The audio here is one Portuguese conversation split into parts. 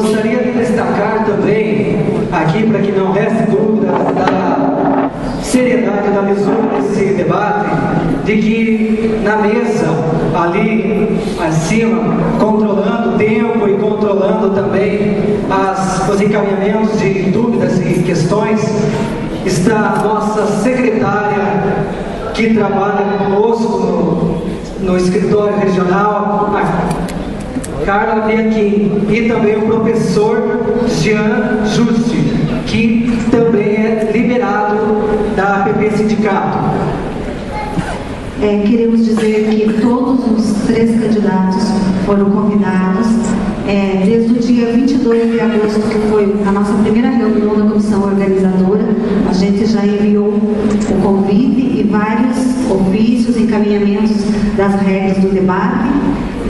Gostaria de destacar também, aqui para que não reste dúvida da seriedade da mesura desse debate, de que na mesa, ali acima, controlando o tempo e controlando também as, os encaminhamentos de dúvidas e questões, está a nossa secretária que trabalha conosco no, no escritório regional, Carla Bianchini e também o professor Jean Juste, que também é liberado da APP Sindicato. É, queremos dizer que todos os três candidatos foram convidados. É, desde o dia 22 de agosto, que foi a nossa primeira reunião da comissão organizadora, a gente já enviou o convite e vários ofícios, encaminhamentos das regras do debate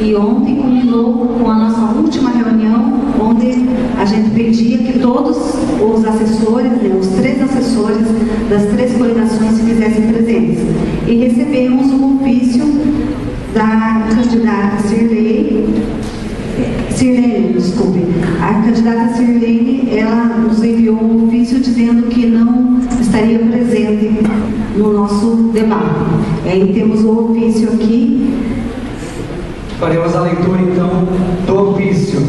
e ontem culminou com a nossa última reunião, onde a gente pedia que todos os assessores, né, os três assessores das três coligações se fizessem presentes. E recebemos um ofício da candidata Sirlei, Sirlene, desculpe. A candidata Sirlene, ela nos enviou um ofício dizendo que não estaria presente no nosso debate. E aí temos o ofício aqui Faremos a leitura então do ofício.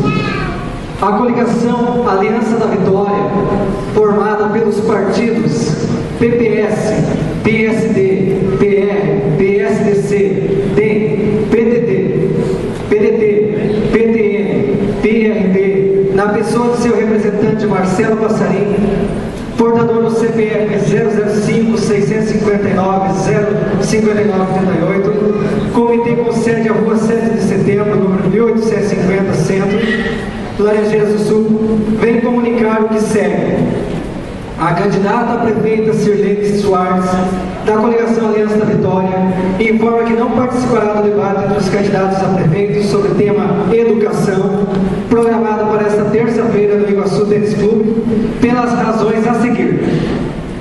A coligação Aliança da Vitória, formada pelos partidos PPS, PSD, PR, PSDC, DEM, PDT, PDT, PTN, PRB, na pessoa de seu representante Marcelo Passarim, portador do CPF 005 659 05938, comitê com sede à rua 7 de setembro, número 1850, Centro, Laranjeiras do Sul, vem comunicar o que segue. A candidata a prefeita Sirlene Soares, da coligação Aliança da Vitória, informa que não participará do debate entre os candidatos a prefeito sobre o tema educação, programado terça-feira no Iguaçu Tênis Clube, pelas razões a seguir.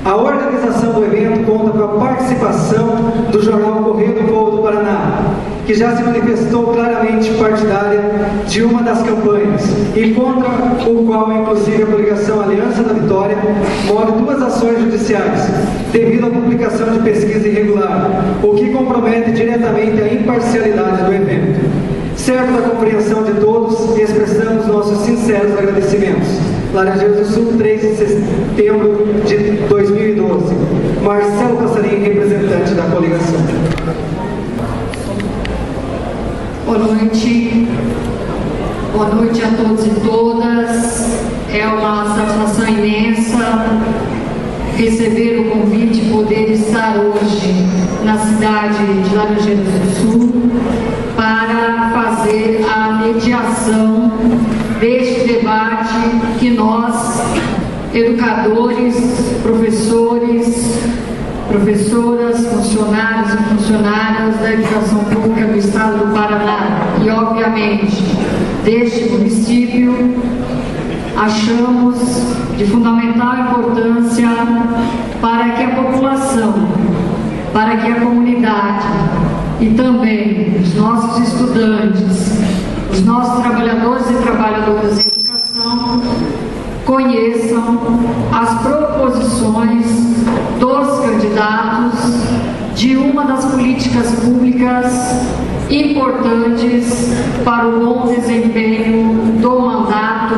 A organização do evento conta com a participação do jornal Correio do Povo do Paraná, que já se manifestou claramente partidária de uma das campanhas e contra o qual, inclusive, a coligação Aliança da Vitória move duas ações judiciais, devido à publicação de pesquisa irregular, o que compromete diretamente a imparcialidade do evento. Certo da compreensão de todos, expressamos nossos sinceros agradecimentos. Laranjeiras do Sul, 3 de setembro de 2012. Marcelo Passarinho, representante da coligação. Boa noite. Boa noite a todos e todas. É uma satisfação imensa receber o convite e poder estar hoje na cidade de Laranjeiras do Sul para fazer a mediação deste debate que nós, educadores, professores, professoras, funcionários e funcionárias da educação pública do Estado do Paraná e, obviamente, deste município, achamos de fundamental importância para que a população, para que a comunidade e também os nossos estudantes, os nossos trabalhadores e trabalhadoras em educação conheçam as proposições dos candidatos de uma das políticas públicas importantes para o bom desempenho do mandato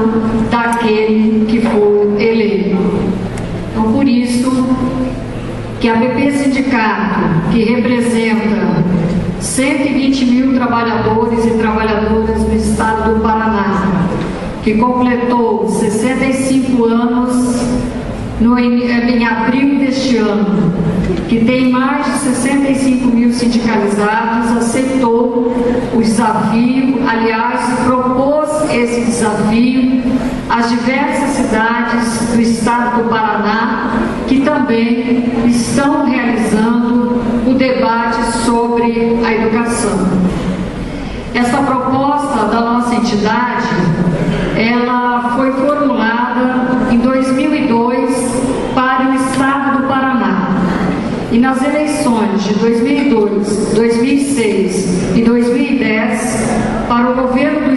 daquele que for eleito. Então, por isso, que a BP Sindicato, que representa 120 mil trabalhadores e trabalhadoras do estado do Paraná, que completou 65 anos no, em abril deste ano, que tem mais de 65 mil sindicalizados, aceitou o desafio, aliás, propôs esse desafio às diversas cidades do estado do Paraná, que também estão realizando o debate sobre a educação. Essa proposta da nossa entidade, ela foi formulada em 2002 para o estado do Paraná. E nas eleições de 2002, 2006 e 2010, para o governo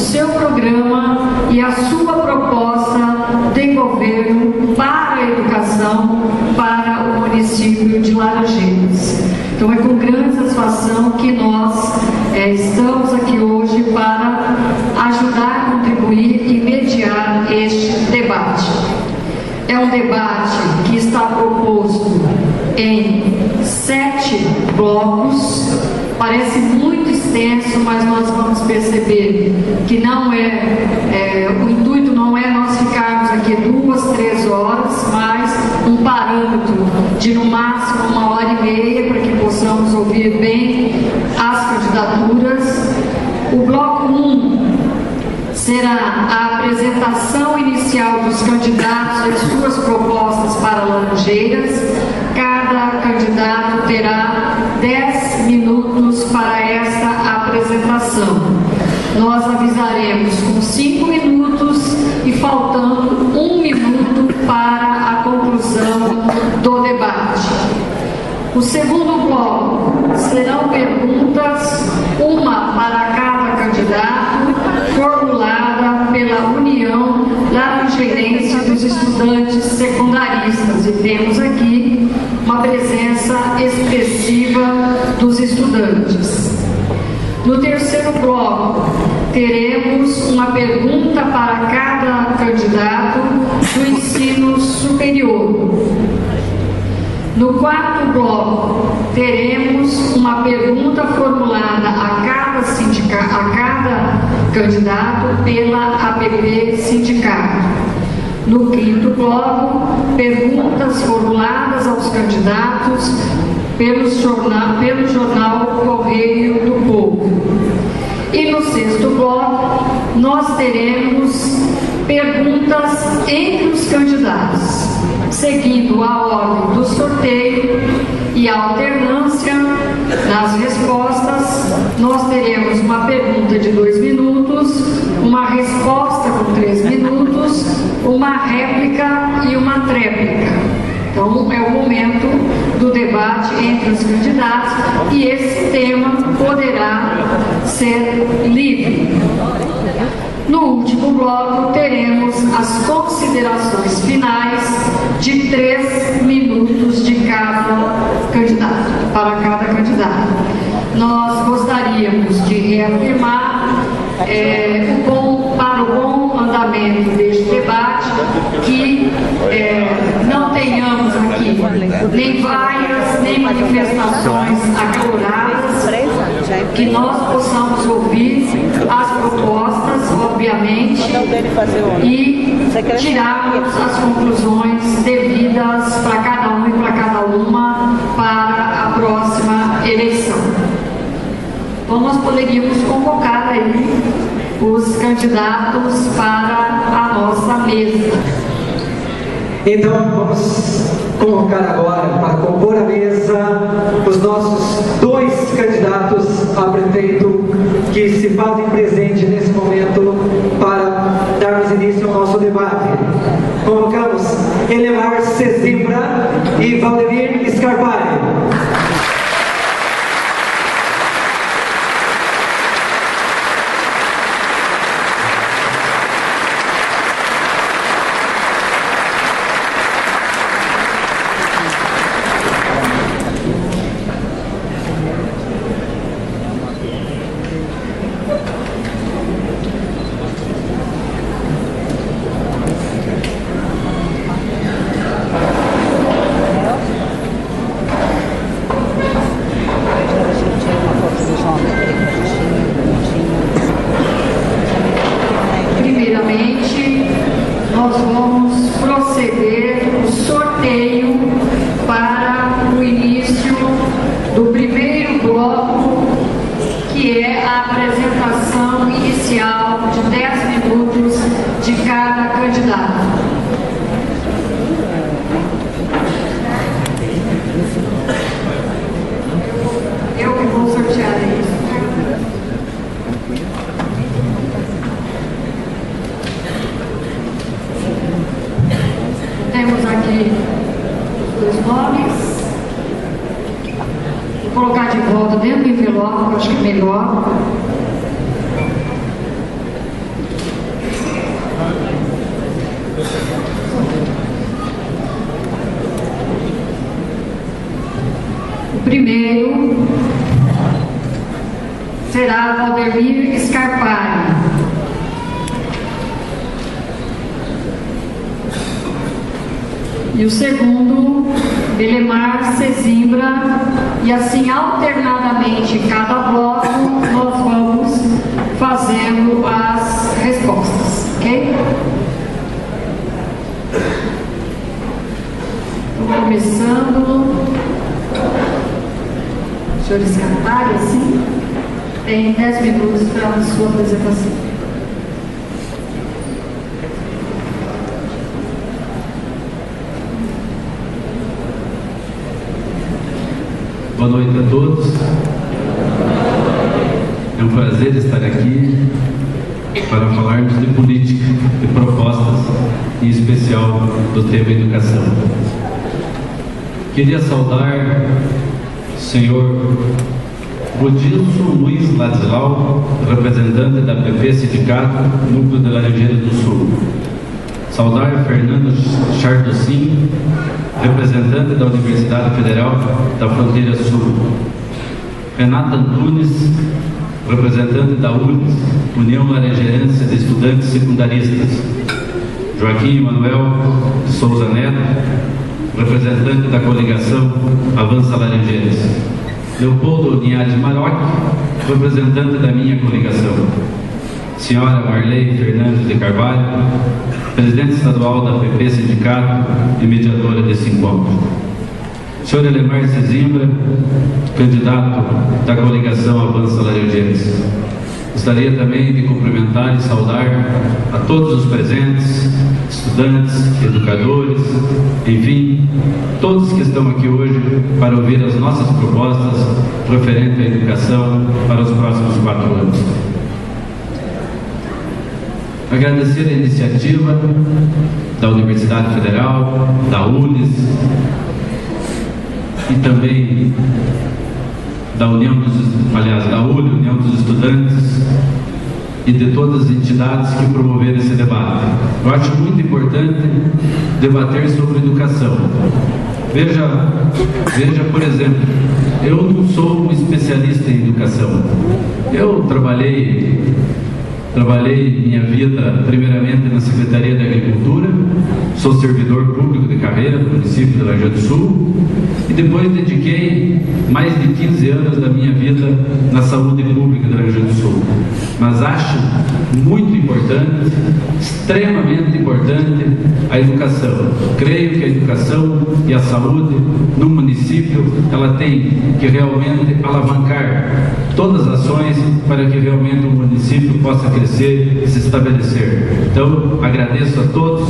seu programa e a sua proposta de governo para a educação para o município de Laranjeiras. Então é com grande satisfação que nós é, estamos aqui hoje para ajudar contribuir e mediar este debate. É um debate que está proposto em sete blocos. Parece muito extenso, mas nós vamos perceber que não é, é, o intuito não é nós ficarmos aqui duas, três horas, mas um parâmetro de no máximo uma hora e meia para que possamos ouvir bem as candidaturas. O bloco 1 um será a apresentação inicial dos candidatos e as suas propostas para Laranjeiras. Candidato terá 10 minutos para esta apresentação. Nós avisaremos com 5 minutos e faltando um minuto para a conclusão do debate. O segundo bloco serão perguntas, uma para cada candidato, formulada pela União Laranjeirense dos Estudantes Secundaristas. E temos aqui uma presença expressiva dos estudantes. No terceiro bloco, teremos uma pergunta para cada candidato do ensino superior. No quarto bloco, teremos uma pergunta formulada a cada, sindica, a cada candidato pela APP Sindicato. No quinto bloco, perguntas formuladas aos candidatos pelo jornal, pelo jornal Correio do Povo. E no sexto bloco, nós teremos perguntas entre os candidatos seguindo a ordem do sorteio e a alternância nas respostas, nós teremos uma pergunta de dois minutos, uma resposta com três minutos, uma réplica e uma tréplica. Então, é o momento do debate entre os candidatos e esse tema poderá ser livre. No último bloco, teremos as considerações finais de três minutos de cada candidato, para cada candidato. Nós gostaríamos de reafirmar é, o bom, para o bom andamento deste debate que é, não tenhamos nem vaias, nem manifestações acaloradas, que nós possamos ouvir as propostas, obviamente, e tirarmos as conclusões devidas para cada um e para cada uma para a próxima eleição. Então nós poderíamos convocar aí os candidatos para a nossa mesa. Então, vamos convocar agora para compor a mesa os nossos dois candidatos a prefeito que se fazem presente nesse momento para darmos início ao nosso debate. Convocamos Elemar Sesimbra e Valdemir Scarpari. Apresentação. Boa noite a todos. É um prazer estar aqui para falarmos de política, de propostas, em especial do tema educação. Queria saudar senhor Odilson Luiz Ladislau, representante da PP Sindicato, Núcleo de Laranjeira do Sul. Saudar Fernando Chardocin, representante da Universidade Federal da Fronteira Sul. Renata Antunes, representante da UNES, União Laranjeirense de Estudantes Secundaristas. Joaquim Emanuel Souza Neto, representante da coligação Avança Laranjeiras. Leopoldo Linhares Maroc, representante da minha coligação. Senhora Marley Fernandes de Carvalho, presidente estadual da PP Sindicato e mediadora desse encontro. Senhor Elemar Sesimbra, candidato da coligação Avança Laranjeiras. Gostaria também de cumprimentar e saudar a todos os presentes, estudantes, educadores, enfim, todos que estão aqui hoje para ouvir as nossas propostas referentes à educação para os próximos quatro anos. Agradecer a iniciativa da Universidade Federal, da UNES e também da União dos, aliás, da UNE, União dos Estudantes e de todas as entidades que promoveram esse debate. Eu acho muito importante debater sobre educação. Veja, veja, por exemplo, eu não sou um especialista em educação. Eu trabalhei Trabalhei minha vida primeiramente na Secretaria da Agricultura, sou servidor público de carreira do município de Lajeado do Sul e depois dediquei mais de 15 anos da minha vida na saúde pública de Lajeado do Sul. Mas acho muito importante, extremamente importante, a educação. Creio que a educação e a saúde no município ela tem que realmente alavancar todas as ações para que realmente o município possa crescer e se estabelecer. Então, agradeço a todos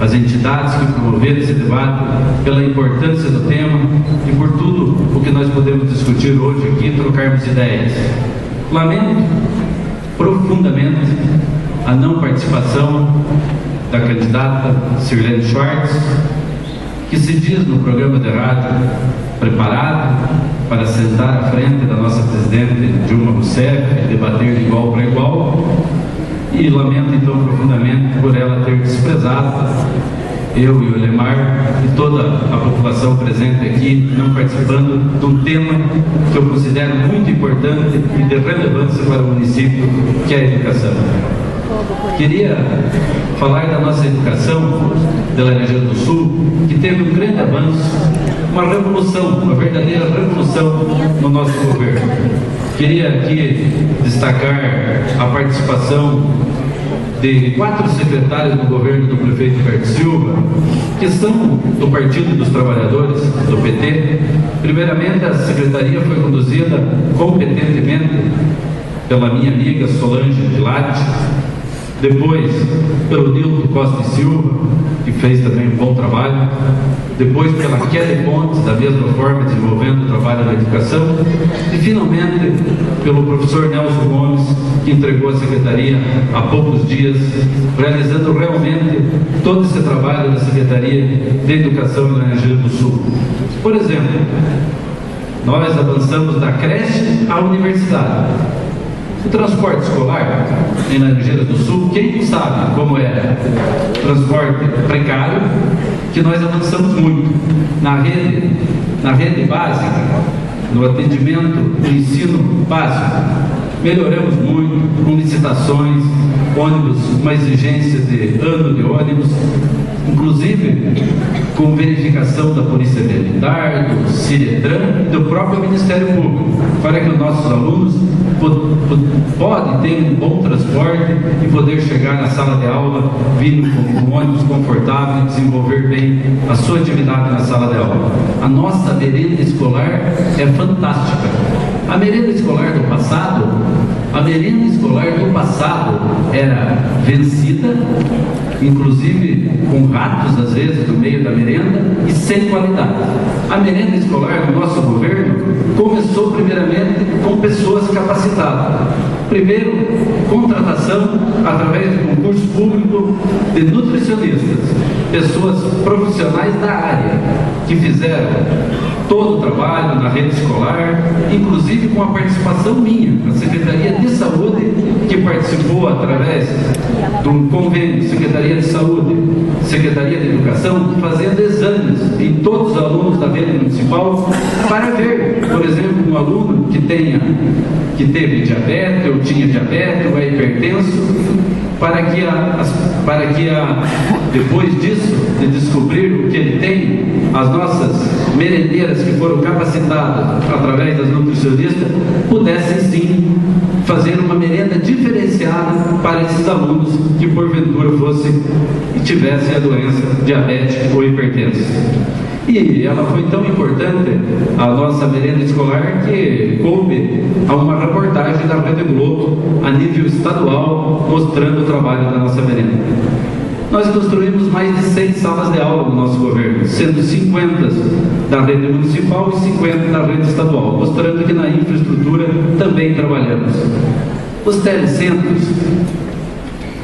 as entidades que promoveram esse debate, pela importância do tema e por tudo o que nós podemos discutir hoje aqui e trocarmos ideias. Lamento profundamente a não participação da candidata Sirlene Schwartz, que se diz no programa de rádio preparada para sentar à frente da nossa presidente Dilma Rousseff e debater de igual para igual, e lamento então profundamente por ela ter desprezado eu e o Lemar e toda a população presente aqui, não participando de um tema que eu considero muito importante e de relevância para o município, que é a educação. Queria falar da nossa educação da Laranjeira do Sul, que teve um grande avanço, uma revolução, uma verdadeira revolução no nosso governo. Queria aqui destacar a participação de quatro secretários do governo do prefeito Roberto Silva, que são do Partido dos Trabalhadores, do PT. Primeiramente, a secretaria foi conduzida competentemente pela minha amiga Solange Vilati, depois pelo Nilton Costa e Silva, que fez também um bom trabalho, depois pela Kelly Pontes, da mesma forma, desenvolvendo o trabalho na educação, e finalmente pelo professor Nelson Gomes, que entregou a secretaria há poucos dias, realizando realmente todo esse trabalho da Secretaria de Educação na Energia do Sul. Por exemplo, nós avançamos da creche à universidade o transporte escolar em Laranjeiras do Sul, quem sabe como é transporte precário, que nós avançamos muito na rede, na rede básica, no atendimento do ensino básico. Melhoramos muito com licitações, ônibus, uma exigência de ano de ônibus, inclusive com verificação da Polícia Militar, do Ciretran e do próprio Ministério Público, para que os nossos alunos podem ter um bom transporte e poder chegar na sala de aula vindo com um ônibus confortável e desenvolver bem a sua atividade na sala de aula. A nossa merenda escolar é fantástica. A merenda escolar do passado, a merenda escolar do passado era vencida, inclusive com ratos às vezes no meio da merenda e sem qualidade. A merenda escolar do nosso governo começou primeiramente com pessoas capacitadas. Primeiro, contratação através de concurso público de nutricionistas, pessoas profissionais da área que fizeram todo o trabalho na rede escolar, inclusive com a participação minha, a Secretaria de Saúde, que participou através de um convênio, Secretaria de Saúde, Secretaria de Educação, fazendo exames em todos os alunos da rede municipal para ver, por exemplo, um aluno que tenha, que teve diabetes, ou tinha diabetes, ou é hipertenso, para que, a, para que a, depois disso, de descobrir o que ele tem, as nossas merendeiras que foram capacitadas através das nutricionistas pudessem sim fazer uma merenda diferenciada para esses alunos que porventura fossem e tivessem a doença diabética ou hipertensa. E ela foi tão importante, a nossa merenda escolar, que coube a uma reportagem da Rede Globo a nível estadual, mostrando o trabalho da nossa merenda. Nós construímos mais de 100 salas de aula no nosso governo, sendo 50 da rede municipal e 50 da rede estadual, mostrando que na infraestrutura também trabalhamos. Os telecentros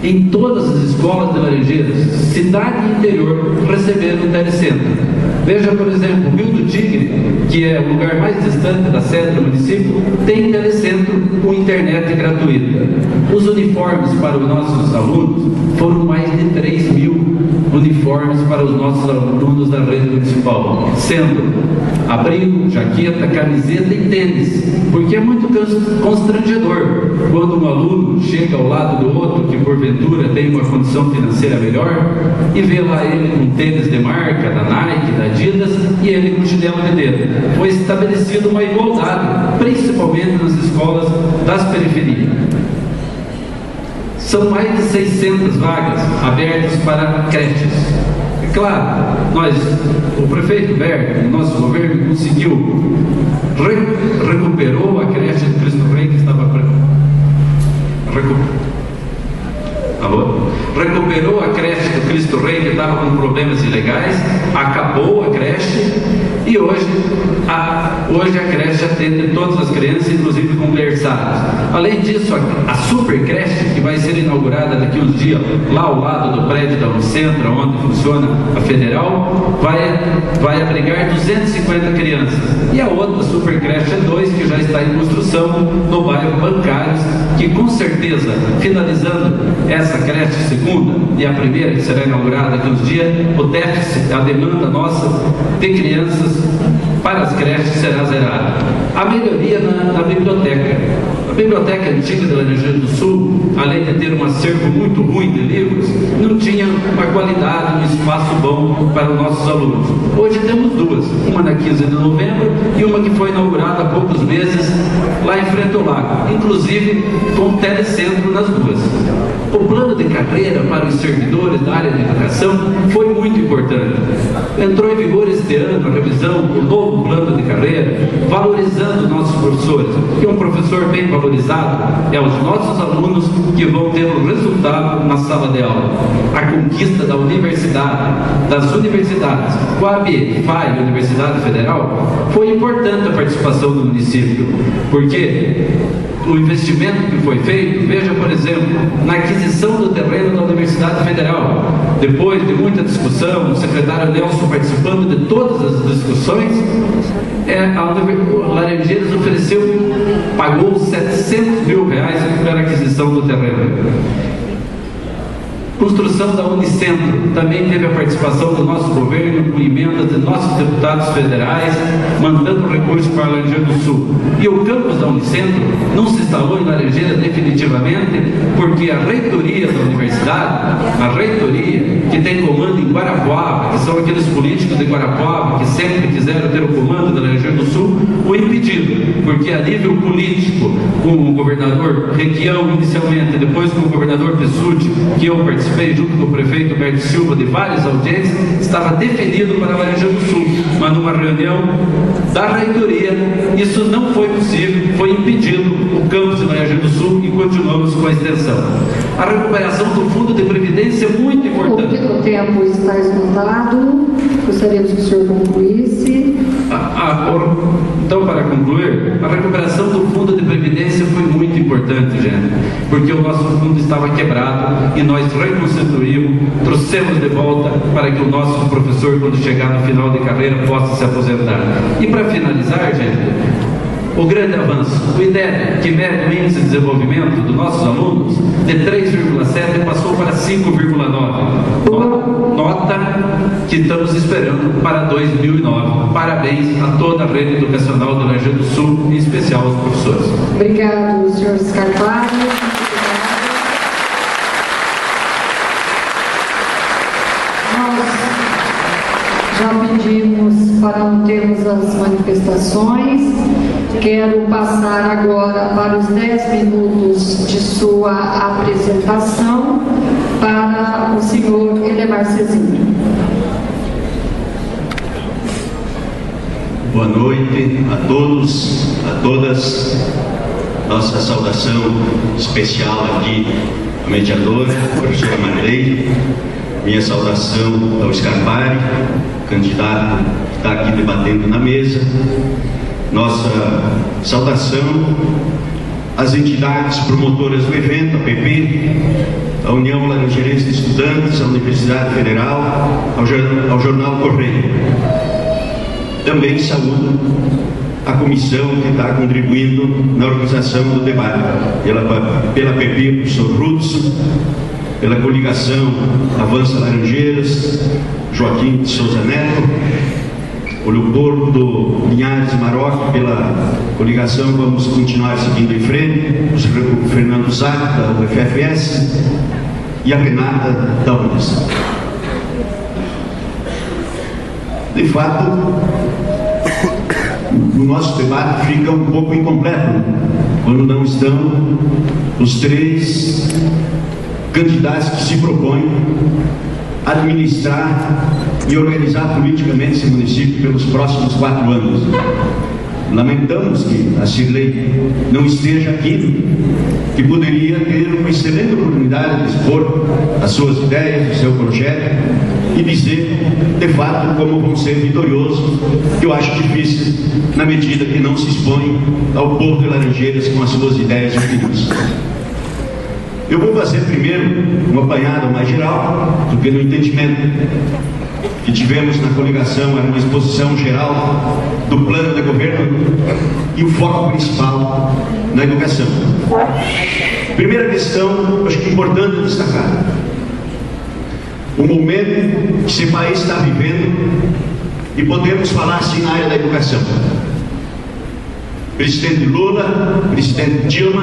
em todas as escolas de Laranjeiras, cidade e interior, receberam o telecentro. Veja, por exemplo, Rio do Tigre, que é o lugar mais distante da sede do município, tem telecentro com internet gratuita. Os uniformes para os nossos alunos foram mais de 3 mil uniformes para os nossos alunos da rede municipal, sendo abrigo, jaqueta, camiseta e tênis, porque é muito constrangedor quando um aluno chega ao lado do outro que porventura tem uma condição financeira melhor e vê lá ele com tênis de marca, da Nike, da Adidas e ele com chinelo de dedo. Foi estabelecida uma igualdade, principalmente nas escolas das periferias. São mais de 600 vagas abertas para creches. É claro, nós, o prefeito Berg, nosso governo, conseguiu, re, recuperou a creche de Cristo Rei que estava. Recu, recuperou a creche do Cristo Rei, que estava com problemas ilegais, acabou a creche e hoje a, hoje a creche atende todas as crianças, inclusive com berçários. Além disso, a, a super creche, que vai ser inaugurada daqui uns dias, lá ao lado do prédio da Unicentro, onde funciona a federal, vai, vai abrigar 250 crianças. E a outra super creche 2, que já está em construção no bairro Bancários, que com certeza, finalizando essa creche segunda e a primeira, que será inaugurada daqui uns dias, o déficit, a demanda nossa de crianças para as creches será zerada. A melhoria na, na biblioteca. Biblioteca antiga da Laranjeira do Sul, além de ter um acervo muito ruim de livros, não tinha uma qualidade, um espaço bom para os nossos alunos. Hoje temos duas, uma na 15 de novembro e uma que foi inaugurada há poucos meses lá em frente ao lago, inclusive com telecentro nas duas. O plano de carreira para os servidores da área de educação foi muito importante. Entrou em vigor este ano a revisão do novo plano de carreira, valorizando nossos professores, que um professor bem valorizado é os nossos alunos que vão ter o resultado na sala de aula. A conquista da universidade, das universidades, Coab, FAI, Universidade Federal, foi importante a participação do município, porque o investimento que foi feito, veja, por exemplo, na aquisição do terreno da Universidade Federal. Depois de muita discussão, o secretário Nelson participando de todas as discussões, é, a Laranjeiras ofereceu, pagou 700 mil reais pela aquisição do terreno. Construção da Unicentro também teve a participação do nosso governo com emendas de nossos deputados federais, mandando recursos para Laranjeira do Sul. E o campus da Unicentro não se instalou em Laranjeira definitivamente porque a reitoria da universidade, a reitoria que tem comando em Guarapuava, que são aqueles políticos de Guarapuava que sempre quiseram ter o comando da Laranjeira do Sul, o impedido, porque a nível político, com o governador Requião inicialmente, depois com o governador Pessuti, que eu participei, participei junto com o prefeito Berto Silva de várias audiências, estava definido para a Varejão do Sul, mas numa reunião da reitoria, isso não foi possível, foi impedido o campus de Varejão do Sul e continuamos com a extensão. A recuperação do fundo de previdência é muito importante. O tempo está esgotado, gostaríamos que o senhor concluísse. A, a, então, para concluir, a recuperação do fundo de previdência foi muito importante, gente, porque o nosso fundo estava quebrado e nós reconstituímos, trouxemos de volta para que o nosso professor, quando chegar no final de carreira, possa se aposentar. E para finalizar, gente, o grande avanço. O IDEB, que mede o índice de desenvolvimento dos nossos alunos, de 3,7 passou para 5,9. Nota que estamos esperando para 2009. Parabéns a toda a rede educacional do Rio Grande do Sul, em especial aos professores. Obrigado, senhor Scarpari. já pedimos para não termos as manifestações. Quero passar agora para os 10 minutos de sua apresentação para o senhor Elemar Cezinho. Boa noite a todos, a todas. Nossa saudação especial aqui à mediadora, professora Marley. Minha saudação ao Scarpari, candidato está aqui debatendo na mesa nossa saudação às entidades promotoras do evento, a PP, a União Laranjeirense de Estudantes, a Universidade Federal, ao, ao Jornal Correio. Também saúdo a comissão que está contribuindo na organização do debate, pela, pela PP, o professor Rudson, pela coligação Avança Laranjeiras, Joaquim de Souza Neto, o Leopoldo Linhares Maroc, pela coligação, vamos continuar seguindo em frente, o Fernando Zac, da UFFS, e a Renata da Unis. De fato, o nosso debate fica um pouco incompleto quando não estão os três candidatos que se propõem administrar e organizar politicamente esse município pelos próximos quatro anos. Lamentamos que a Cirlei não esteja aqui, que poderia ter uma excelente oportunidade de expor as suas ideias, o seu projeto e dizer, de fato, como vão ser vitoriosos, que eu acho difícil na medida que não se expõe ao povo de Laranjeiras com as suas ideias e opiniões. Eu vou fazer primeiro uma apanhada mais geral, porque no entendimento que tivemos na coligação era uma exposição geral do plano de governo e o foco principal na educação. Primeira questão, acho que é importante destacar. O momento que esse país está vivendo e podemos falar assim na área da educação. Presidente Lula, presidente Dilma,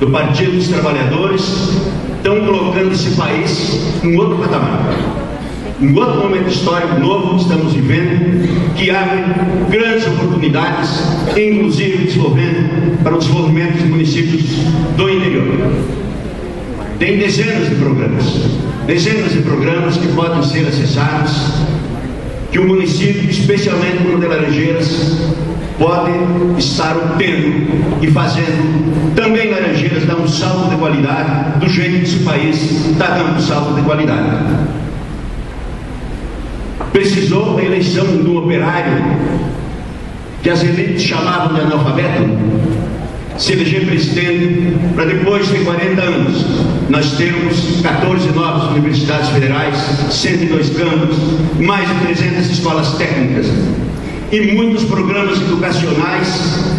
do Partido dos Trabalhadores, estão colocando esse país em outro patamar um outro momento histórico novo que estamos vivendo, que abre grandes oportunidades, inclusive desenvolvendo para o desenvolvimento dos municípios do interior. Tem dezenas de programas, dezenas de programas que podem ser acessados, que o município, especialmente como de Laranjeiras, pode estar obtendo e fazendo também Laranjeiras dar um salto de qualidade, do jeito que esse país está dando um salto de qualidade precisou da eleição do operário, que as elites chamavam de analfabeto, se eleger presidente, para depois de 40 anos nós termos 14 novas universidades federais, 102 campos, mais de 300 escolas técnicas e muitos programas educacionais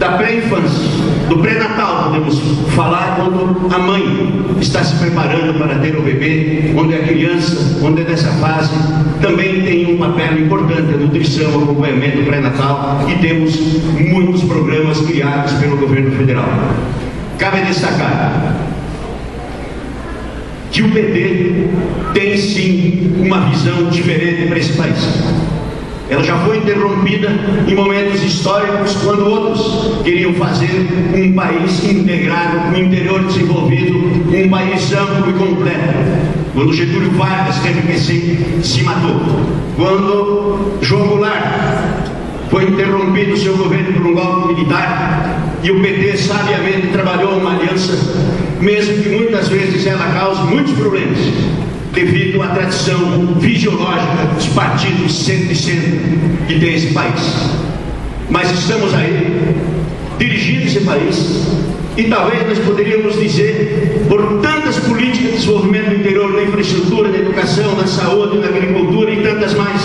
da pré-infância, do pré-natal, podemos falar quando a mãe está se preparando para ter o bebê, onde a criança, onde é nessa fase, também tem um papel importante, a nutrição, acompanhamento pré-natal, e temos muitos programas criados pelo governo federal. Cabe destacar que o PT tem sim uma visão diferente para esse país. Ela já foi interrompida em momentos históricos quando outros queriam fazer um país integrado, um interior desenvolvido, um país amplo e completo. Quando Getúlio Vargas teve que se, se matou. Quando João Goulart foi interrompido seu governo por um golpe militar e o PT sabiamente trabalhou uma aliança, mesmo que muitas vezes ela cause muitos problemas devido à tradição fisiológica dos partidos centro e centro que tem esse país. Mas estamos aí, dirigindo esse país, e talvez nós poderíamos dizer, por tantas políticas de desenvolvimento do interior, na infraestrutura, na educação, na saúde, na agricultura e tantas mais,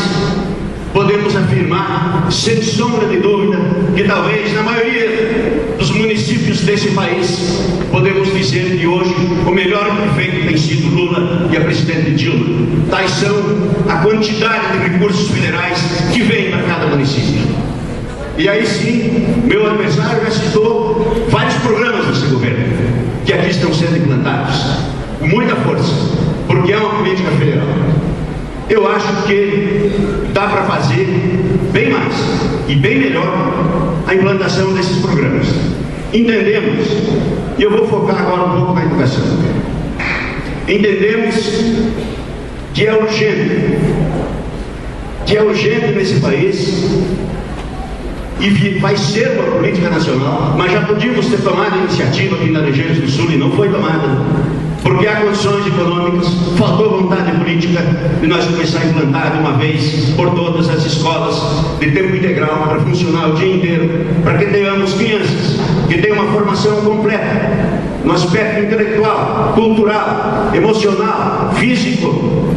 podemos afirmar, sem sombra de dúvida, que talvez na maioria dos municípios desse país, podemos dizer que hoje o melhor prefeito tem sido Lula e a presidente Dilma. Tais são a quantidade de recursos federais que vem para cada município. E aí sim, meu adversário já citou vários programas desse governo, que aqui estão sendo implantados, muita força, porque é uma política federal eu acho que dá para fazer bem mais e bem melhor a implantação desses programas. Entendemos, e eu vou focar agora um pouco na educação. Entendemos que é urgente, que é urgente nesse país e vai ser uma política nacional, mas já podíamos ter tomado a iniciativa aqui na região do Sul e não foi tomada porque há condições econômicas, faltou vontade política de nós começar a implantar de uma vez por todas as escolas de tempo integral para funcionar o dia inteiro, para que tenhamos crianças que tenham uma formação completa no aspecto intelectual, cultural, emocional, físico,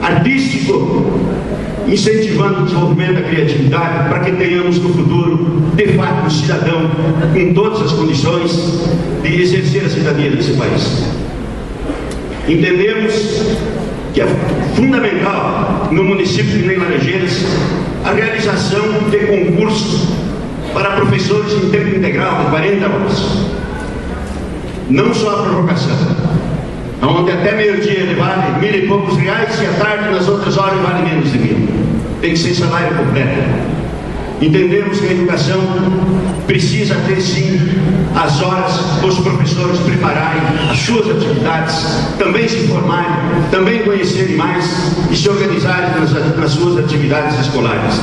artístico, incentivando o desenvolvimento da criatividade para que tenhamos no futuro, de fato, um cidadão com todas as condições de exercer a cidadania desse país. Entendemos que é fundamental no município de Laranjeiras a realização de concurso para professores em tempo integral de 40 horas. Não só a provocação, onde até meio-dia ele vale mil e poucos reais e à tarde nas outras horas vale menos de mil. Tem que ser salário completo. Entendemos que a educação precisa ter sim as horas para os professores prepararem as suas atividades, também se informarem, também conhecerem mais e se organizarem nas, nas suas atividades escolares.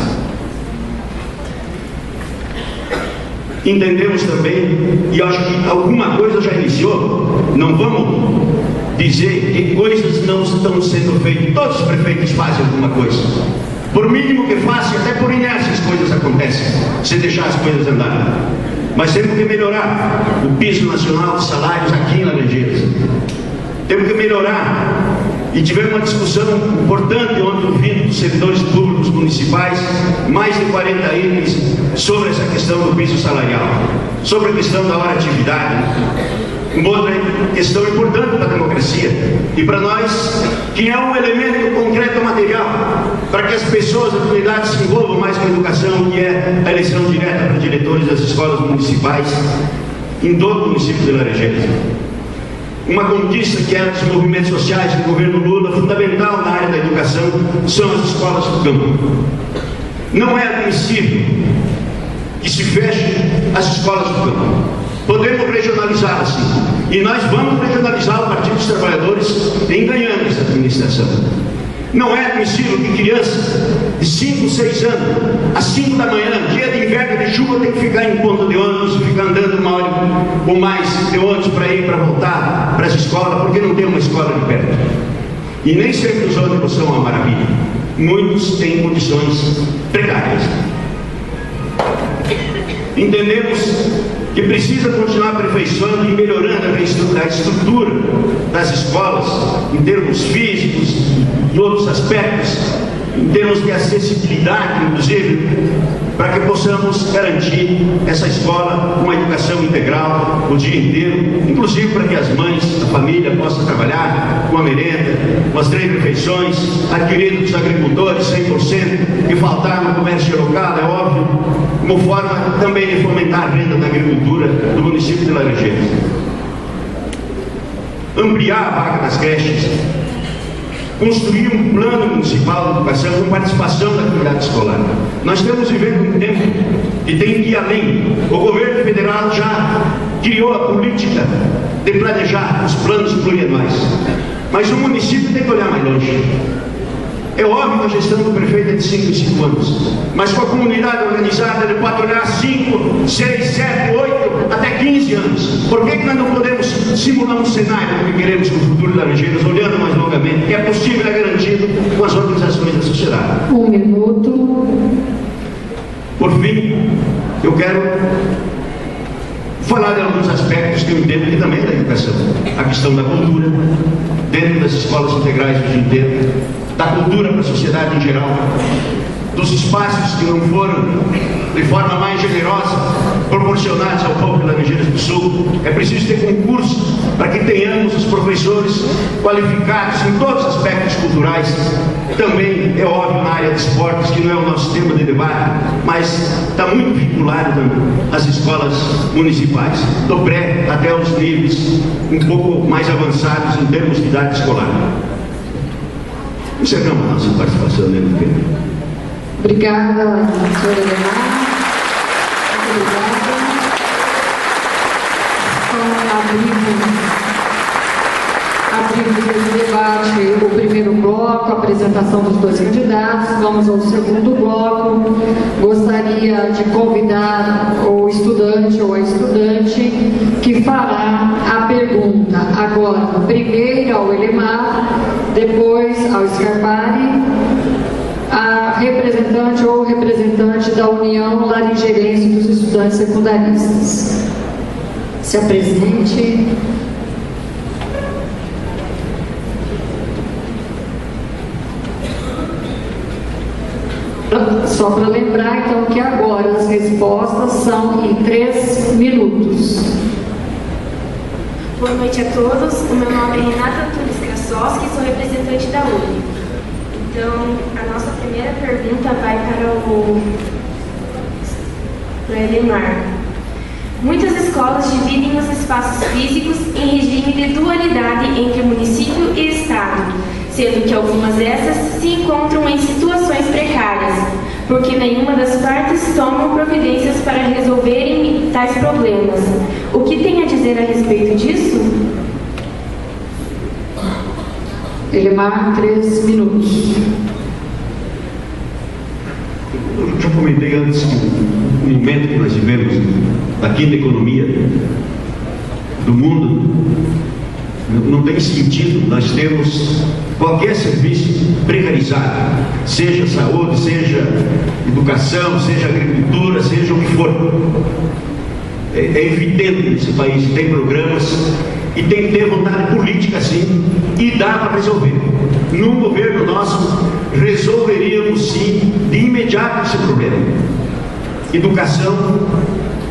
Entendemos também, e acho que alguma coisa já iniciou, não vamos dizer que coisas não estão sendo feitas. Todos os prefeitos fazem alguma coisa. Por mínimo que faça, até por inércia as coisas acontecem, se deixar as coisas andarem. Mas temos que melhorar o piso nacional de salários aqui em Laranjeiras. Temos que melhorar. E tivemos uma discussão importante ontem, ouvindo dos servidores públicos municipais, mais de 40 itens sobre essa questão do piso salarial, sobre a questão da hora de atividade, uma outra questão importante para a democracia e para nós, que é um elemento concreto material para que as pessoas, as comunidades se envolvam mais com a educação, que é a eleição direta para diretores das escolas municipais em todo o município de Laranjeiras. Uma conquista que é dos movimentos sociais do governo Lula, fundamental na área da educação, são as escolas do campo. Não é admissível que se feche as escolas do campo. Podemos regionalizar assim. E nós vamos regionalizar o Partido dos Trabalhadores em ganhando essa administração. Não é admissível que crianças de 5, 6 anos, às 5 da manhã, dia de inverno de chuva, tem que ficar em ponto de ônibus, ficar andando uma hora ou mais de ônibus para ir para voltar para as escolas, porque não tem uma escola de perto. E nem sempre os ônibus são uma maravilha. Muitos têm condições precárias. Entendemos que precisa continuar aperfeiçoando e melhorando a estrutura das escolas, em termos físicos e outros aspectos, em termos de acessibilidade, inclusive, para que possamos garantir essa escola uma educação integral o dia inteiro, inclusive para que as mães, a família possam trabalhar com a merenda, com as três refeições, adquirindo dos agricultores 100%, que faltar no comércio local, é óbvio, como forma também de fomentar a renda da agricultura do município de Laranjeiras. Ampliar a vaga das creches, construir um plano municipal de educação com participação da comunidade escolar. Nós estamos vivendo um tempo que tem que ir além. O governo federal já criou a política de planejar os planos plurianuais. Mas o município tem que olhar mais longe. É óbvio que a gestão do prefeito é de 5 em 5 anos, mas com a comunidade organizada ele pode olhar 5, 6, 7, 8, até 15 anos. Por que, que nós não podemos simular um cenário que queremos com o futuro da Laranjeiras, olhando mais longamente, que é possível e é garantido com as organizações da sociedade? Um minuto. Por fim, eu quero falar de alguns aspectos que eu entendo que também é da educação. A questão da cultura, dentro das escolas integrais do dia inteiro, da cultura para a sociedade em geral, dos espaços que não foram de forma mais generosa proporcionados ao povo de Laranjeiras do Sul. É preciso ter concurso para que tenhamos os professores qualificados em todos os aspectos culturais. Também é óbvio na área de esportes, que não é o nosso tema de debate, mas está muito vinculado às escolas municipais, do pré até os níveis um pouco mais avançados em termos de idade escolar. Encerramos a nossa participação dentro do tema. Obrigada, senhora Leonardo. Obrigada. Então, abrimos, abrimos esse debate, o primeiro bloco, a apresentação dos dois candidatos. Vamos ao segundo bloco. Gostaria de convidar o estudante ou a estudante que fará a pergunta. Agora, primeiro ao Elemar, depois ao Scarpari a representante ou representante da União Laranjeirense dos Estudantes Secundaristas. Se apresente. Só para lembrar, então, que agora as respostas são em três minutos. Boa noite a todos. O meu nome é Renata Antunes Krasowski, sou representante da UNE. Então, a nossa primeira pergunta vai para o para Elimar. Muitas escolas dividem os espaços físicos em regime de dualidade entre município e Estado, sendo que algumas dessas se encontram em situações precárias, porque nenhuma das partes tomam providências para resolverem tais problemas. O que tem a dizer a respeito disso? Elemar, três minutos. Eu já comentei antes o momento que nós vivemos da quinta economia do mundo, não tem sentido nós temos qualquer serviço precarizado, seja saúde, seja educação, seja agricultura, seja o que for. É, é evidente que nesse país tem programas e tem que ter vontade política sim, e dá para resolver. Num governo nosso, resolveríamos sim, de imediato, esse problema. Educação,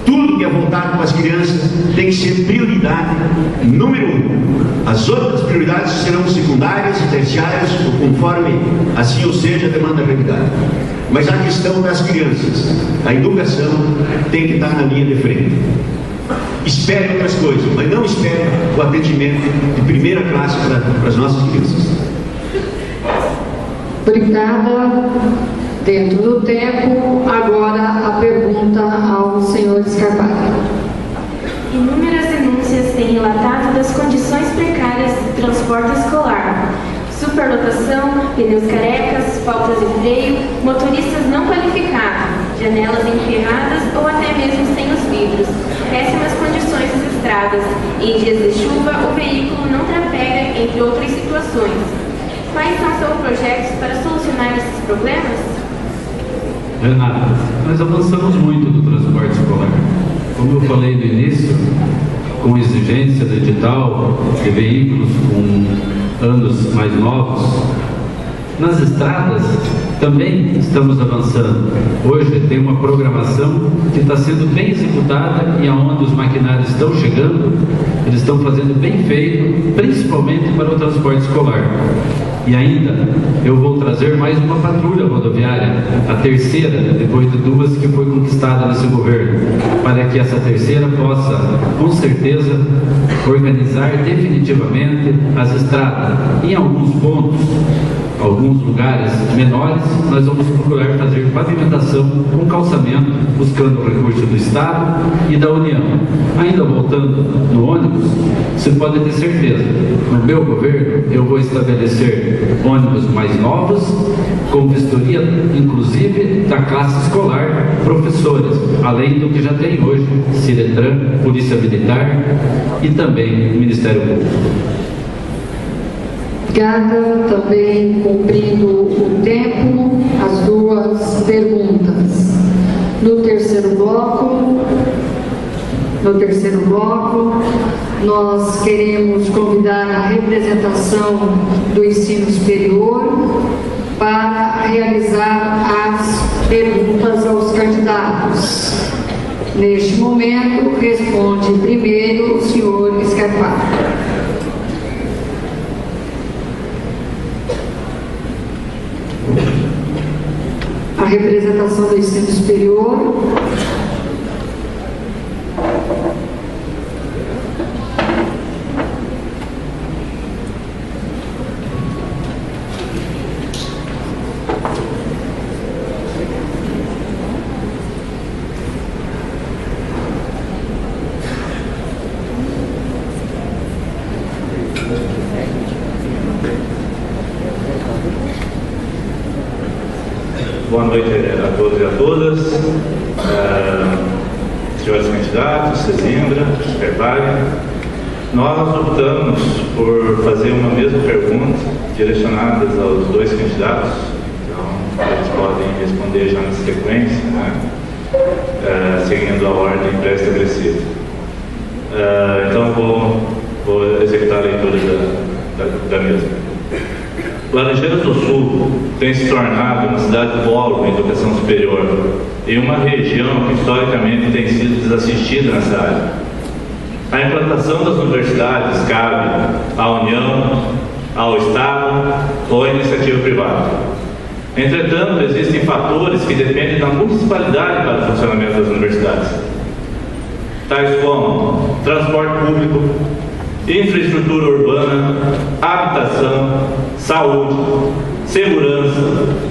tudo que é voltado para as crianças tem que ser prioridade número um. As outras prioridades serão secundárias e terciárias, conforme assim ou seja a demanda da realidade. Mas a questão das crianças, a educação tem que estar na linha de frente. Espere outras coisas, mas não espere o atendimento de primeira classe para, para as nossas crianças. Obrigada. Dentro do tempo, agora a pergunta ao senhor Scarpati. Inúmeras denúncias têm relatado das condições precárias de transporte escolar. Superlotação, pneus carecas, faltas de freio, motoristas não qualificados, janelas emperradas ou até mesmo sem os vidros, péssimas condições das estradas, em dias de chuva o veículo não trafega, entre outras situações. Quais são seus projetos para solucionar esses problemas? Renato, nós avançamos muito no transporte escolar. Como eu falei no início, com exigência digital de veículos com anos mais novos, nas estradas também estamos avançando. Hoje tem uma programação que está sendo bem executada e aonde os maquinários estão chegando, eles estão fazendo bem feito, principalmente para o transporte escolar. E ainda eu vou trazer mais uma patrulha rodoviária, a terceira, depois de duas que foi conquistada nesse governo, para que essa terceira possa, com certeza, organizar definitivamente as estradas. Em alguns pontos, alguns lugares menores, nós vamos procurar fazer pavimentação com calçamento, buscando o recurso do Estado e da União. Ainda voltando no ônibus, você pode ter certeza, no meu governo eu vou estabelecer ônibus mais novos, com vistoria, inclusive, da classe escolar, professores, além do que já tem hoje, Ciretran, Polícia Militar e também Ministério Público. Obrigada, também cumprindo o tempo, as duas perguntas. No terceiro bloco, no terceiro bloco, nós queremos convidar a representação do ensino superior para realizar as perguntas aos candidatos. Neste momento, responde primeiro o senhor Scarpato. A representação do ensino superior. Boa noite a todos e a todas. Uh, senhores candidatos, Cesimbra, Supervale. Nós optamos por fazer uma mesma pergunta direcionada aos dois candidatos, então eles podem responder já na sequência, né? uh, seguindo a ordem pré-estabelecida. Uh, então vou, vou executar a leitura da, da, da mesma. Laranjeiras do Sul tem se tornado uma cidade polo em educação superior e uma região que historicamente tem sido desassistida nessa área. A implantação das universidades cabe à União, ao Estado ou à iniciativa privada. Entretanto, existem fatores que dependem da municipalidade para o funcionamento das universidades, tais como transporte público, infraestrutura urbana, habitação, saúde, segurança.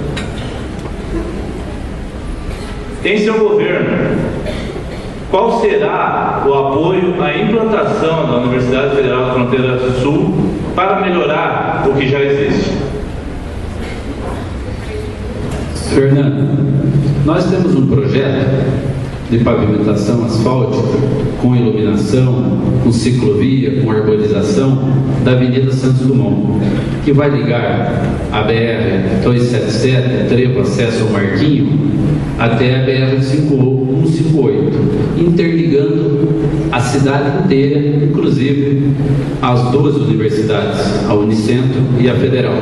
Em seu governo, qual será o apoio à implantação da Universidade Federal da Fronteira Sul para melhorar o que já existe? Fernando, nós temos um projeto de pavimentação asfáltica, com iluminação, com ciclovia, com arborização da Avenida Santos Dumont, que vai ligar a BR 277, trevo acesso ao Marquinho, até a BR 158, interligando a cidade inteira, inclusive as duas universidades, a Unicentro e a Federal.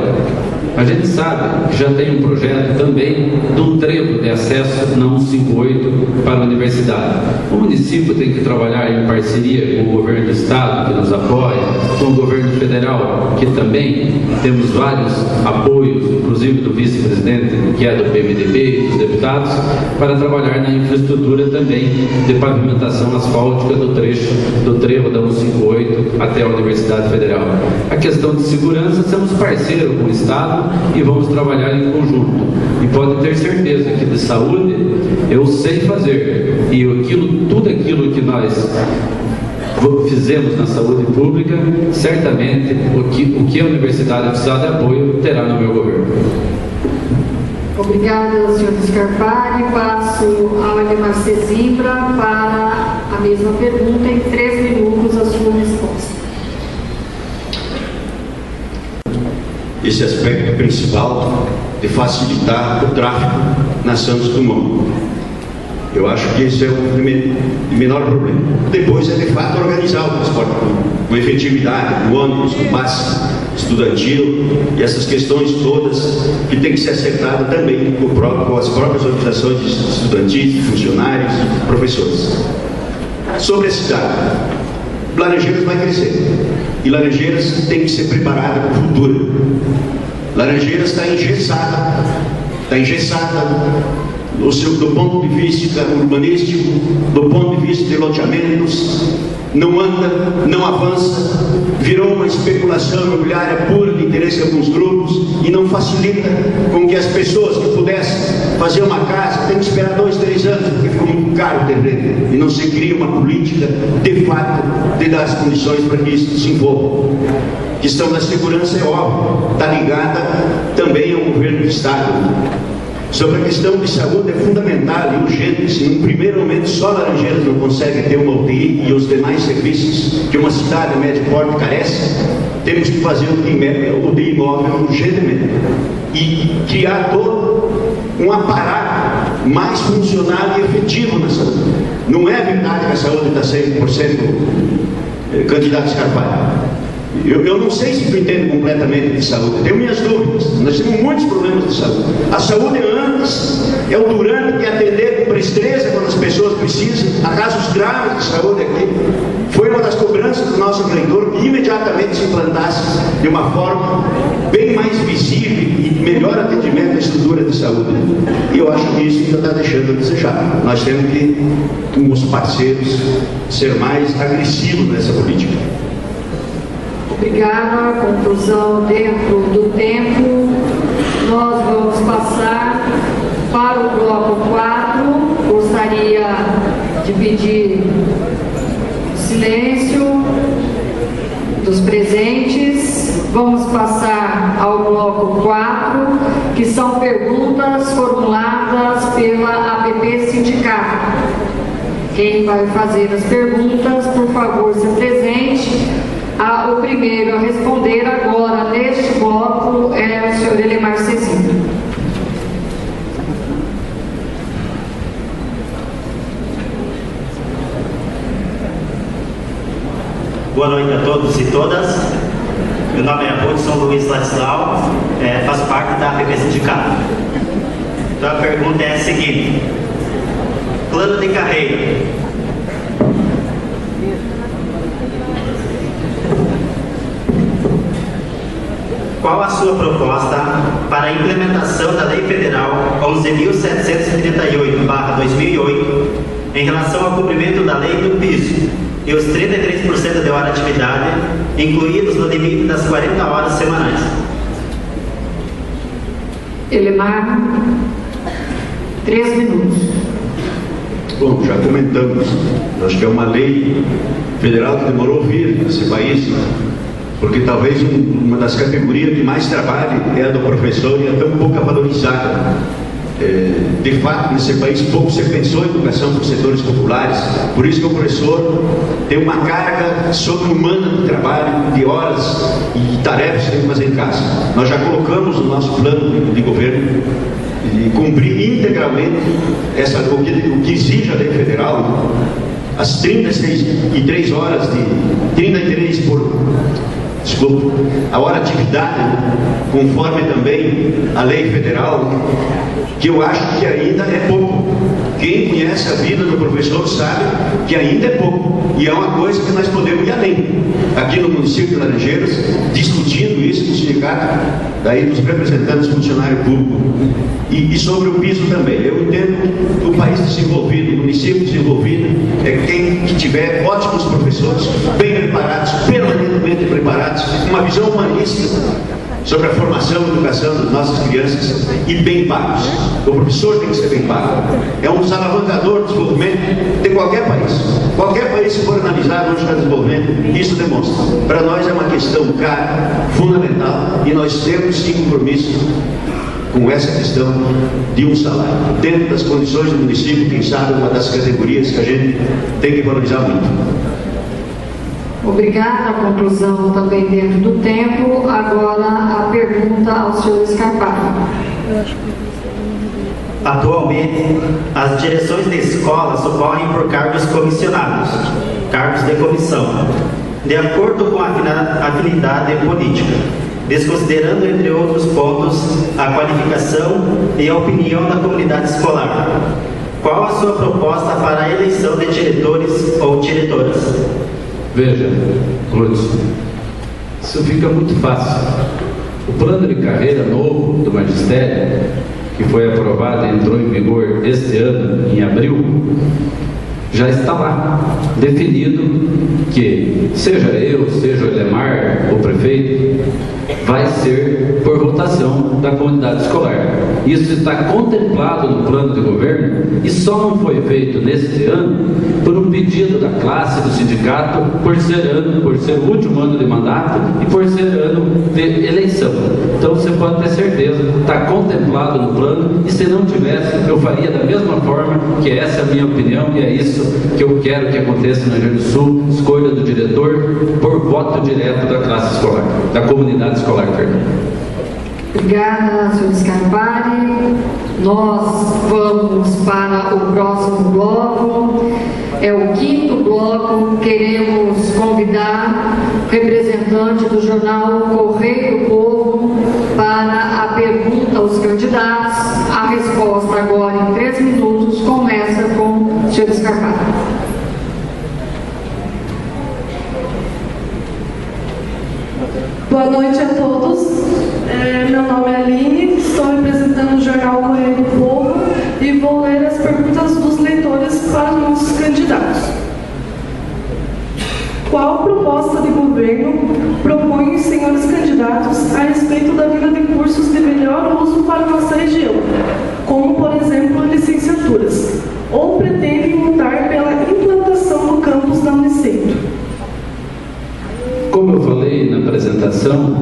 A gente sabe que já tem um projeto também de um trevo de acesso na 158 para a universidade. O município tem que trabalhar em parceria com o governo do estado, que nos apoia, com o governo federal, que também temos vários apoios, inclusive do vice-presidente, que é do PMDB e dos deputados, para trabalhar na infraestrutura também de pavimentação asfáltica do trecho do trevo da 158 até a Universidade Federal. A questão de segurança, somos parceiros com o Estado e vamos trabalhar em conjunto. E pode ter certeza que de saúde eu sei fazer. E aquilo, tudo aquilo que nós fizemos na saúde pública, certamente o que, o que a universidade precisar de apoio terá no meu governo. Obrigada, senhor Scarpari. Passo ao Ademar Cezimbra para a mesma pergunta. Em três minutos, a sua resposta. Esse aspecto principal de facilitar o tráfego na Santos Dumont. Eu acho que esse é o menor problema. Depois é de fato organizar o transporte público, com efetividade, o ônibus, o passe estudantil e essas questões todas que tem que ser acertada também com, próprio, com as próprias organizações estudantis, funcionários, professores. Sobre a cidade, Laranjeiras vai crescer. E Laranjeiras tem que ser preparada para o futuro. Laranjeiras está engessada, está engessada do, seu, do ponto de vista urbanístico, do ponto de vista de loteamentos, não anda, não avança, virou uma especulação imobiliária pura de interesse de alguns grupos e não facilita com que as pessoas que pudessem fazer uma casa tenham que esperar dois, três anos, porque ficou muito o terreno, e não se cria uma política de fato de dar as condições para que isso se envolva. A questão da segurança é óbvio, está ligada também ao governo do Estado. Sobre a questão de saúde é fundamental e urgente. Se num primeiro momento só Laranjeiras não consegue ter uma UTI e os demais serviços que uma cidade médio porte carece, temos que fazer o UTI imóvel urgentemente e criar todo um aparato mais funcional e efetivo na saúde. Não é verdade que a saúde está 100% candidato escarpado. Eu, eu, não sei se tu entende completamente de saúde, tenho minhas dúvidas. Nós temos muitos problemas de saúde. A saúde é antes, é o durante que atender com presteza quando as pessoas precisam. Há casos graves de saúde aqui. Foi uma das cobranças do nosso eleitor que imediatamente se implantasse de uma forma bem mais visível e melhor atendimento à estrutura de saúde. E eu acho que isso ainda está deixando a desejar. Nós temos que, com os parceiros, ser mais agressivos nessa política. Obrigada. Conclusão dentro do tempo. Nós vamos passar para o bloco 4. Gostaria de pedir silêncio dos presentes. Vamos passar ao bloco 4, que são perguntas formuladas pela APP Sindicato. Quem vai fazer as perguntas, por favor, se presente ah, o primeiro a responder agora neste bloco é o senhor Elemar Cezinho. Boa noite a todos e todas. Meu nome é Hudson Luiz Ladislau, é, faço parte da APP Sindicato. Então a pergunta é a seguinte: plano de carreira qual a sua proposta para a implementação da Lei Federal 11.738-2008 em relação ao cumprimento da lei do piso e os 33% de hora de atividade incluídos no limite das 40 horas semanais? Elemar, três minutos. Bom, já comentamos. Acho que é uma lei federal que demorou a vir nesse país porque talvez um, uma das categorias que mais trabalha é a do professor e é tão pouca valorizada. É, de fato, nesse país pouco se pensou em educação para os setores populares, por isso que o professor tem uma carga sobre-humana de trabalho, de horas e tarefas que tem que fazer em casa. Nós já colocamos no nosso plano de governo e cumprir integralmente essa, o, que, o que exige a lei federal, as 33 horas de 33 por desculpa, a hora atividade, conforme também a lei federal, que eu acho que ainda é pouco. Quem conhece a vida do professor sabe que ainda é pouco. E é uma coisa que nós podemos ir além. Aqui no município de Laranjeiras, discutindo isso com o sindicato, daí dos representantes funcionários públicos. E, e sobre o piso também. Eu entendo que o país desenvolvido, o município desenvolvido, é quem tiver ótimos professores, bem preparados, permanentemente preparados, uma visão humanista sobre a formação e educação das nossas crianças e bem pagos. O professor tem que ser bem pago. É um alavancador do desenvolvimento de qualquer país. Qualquer país que for analisado onde está desenvolvendo, isso demonstra. Para nós é uma questão cara, fundamental, e nós temos sim compromisso com essa questão de um salário. Dentro das condições do município, quem sabe, uma das categorias que a gente tem que valorizar muito. Obrigada. A conclusão também dentro do tempo. Agora a pergunta ao senhor Scarpado. Atualmente, as direções de escolas ocorrem por cargos comissionados, cargos de comissão, de acordo com a afinidade política, desconsiderando, entre outros pontos, a qualificação e a opinião da comunidade escolar. Qual a sua proposta para a eleição de diretores ou diretoras? Veja, Lourdes, isso fica muito fácil. O plano de carreira novo do magistério, que foi aprovado e entrou em vigor este ano, em abril, já está lá, definido que, seja eu, seja o Elemar, o prefeito, vai ser por votação da comunidade escolar. Isso está contemplado no plano de governo e só não foi feito neste ano por um pedido da classe do sindicato por ser ano, por ser o último ano de mandato e por ser ano de eleição. Então você pode ter certeza, está contemplado no plano e se não tivesse, eu faria da mesma forma, que essa é a minha opinião e é isso que eu quero que aconteça no Rio Grande do Sul, escolha do diretor por voto direto da classe escolar, da comunidade escolar, perdão. Obrigada, senhor Scarpari. Nós vamos para o próximo bloco. É o quinto bloco. Queremos convidar o representante do jornal Correio do Povo para a pergunta aos candidatos. A resposta agora em três minutos começa com o senhor Scarpari. Boa noite a todos. É, meu nome é Aline, estou representando o jornal Correio do Povo e vou ler as perguntas dos leitores para os nossos candidatos. Qual proposta de governo propõe os senhores candidatos a respeito da vinda de cursos de melhor uso para nossa região, como, por exemplo, licenciaturas, ou pretendem lutar pela implantação do campus da Unicentro? Como eu falei na apresentação,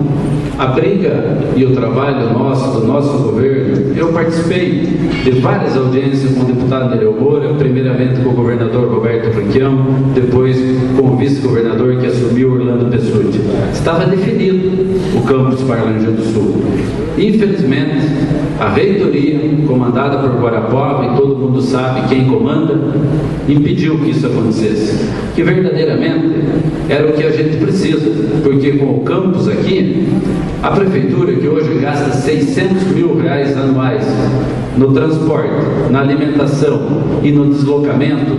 a briga e o trabalho nosso, do nosso governo, eu participei de várias audiências com o deputado Nereu Moura, primeiramente com o governador Roberto Franquião, depois com o vice-governador que assumiu Orlando Pessutti. Estava definido o campus para Laranjal do Sul. Infelizmente, a reitoria, comandada por Guarapó, e todo mundo sabe quem comanda, impediu que isso acontecesse. Que verdadeiramente era o que a gente precisa, porque com o campus aqui, a prefeitura, que hoje gasta 600 mil reais anuais no transporte, na alimentação e no deslocamento,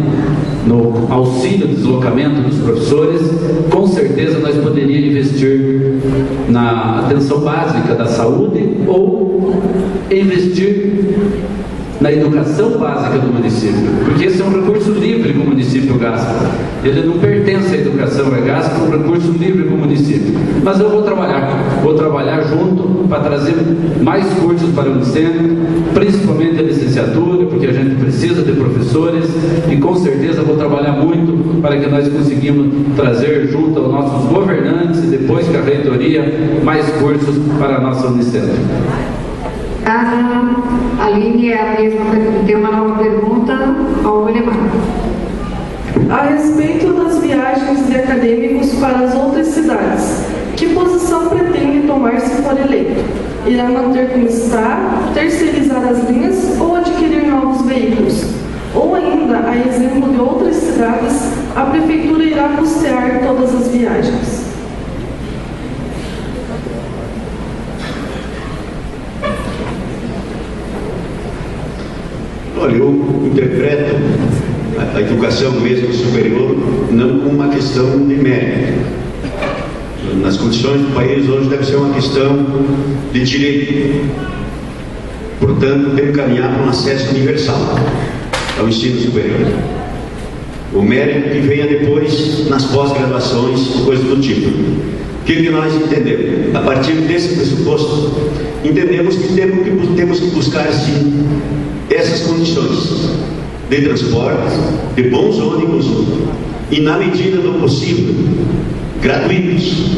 no auxílio deslocamento dos professores, com certeza nós poderíamos investir na atenção básica da saúde ou investir na educação básica do município, porque esse é um recurso livre que o município gasta. Ele não pertence à educação, é gasto um recurso livre com o município. Mas eu vou trabalhar, vou trabalhar junto para trazer mais cursos para o Unicentro, principalmente a licenciatura, porque a gente precisa de professores e com certeza vou trabalhar muito para que nós conseguimos trazer junto aos nossos governantes e depois com a reitoria mais cursos para a nossa Unicentro. A Aline é a mesma. Tem uma nova pergunta ao Elemar. A respeito das viagens de acadêmicos para as outras cidades, que posição pretende tomar se for eleito? Irá manter como está, terceirizar as linhas ou adquirir novos veículos? Ou ainda, a exemplo de outras cidades, a prefeitura irá custear todas as viagens? Olha, eu interpreto a, a educação mesmo superior não como uma questão de mérito. Nas condições do país hoje deve ser uma questão de direito. Portanto, que caminhar para um acesso universal ao ensino superior. O mérito que venha depois nas pós-graduações, coisas do tipo. O que, que nós entendemos? A partir desse pressuposto, entendemos que temos que, temos que buscar, sim, essas condições de transporte, de bons ônibus e, na medida do possível, gratuitos.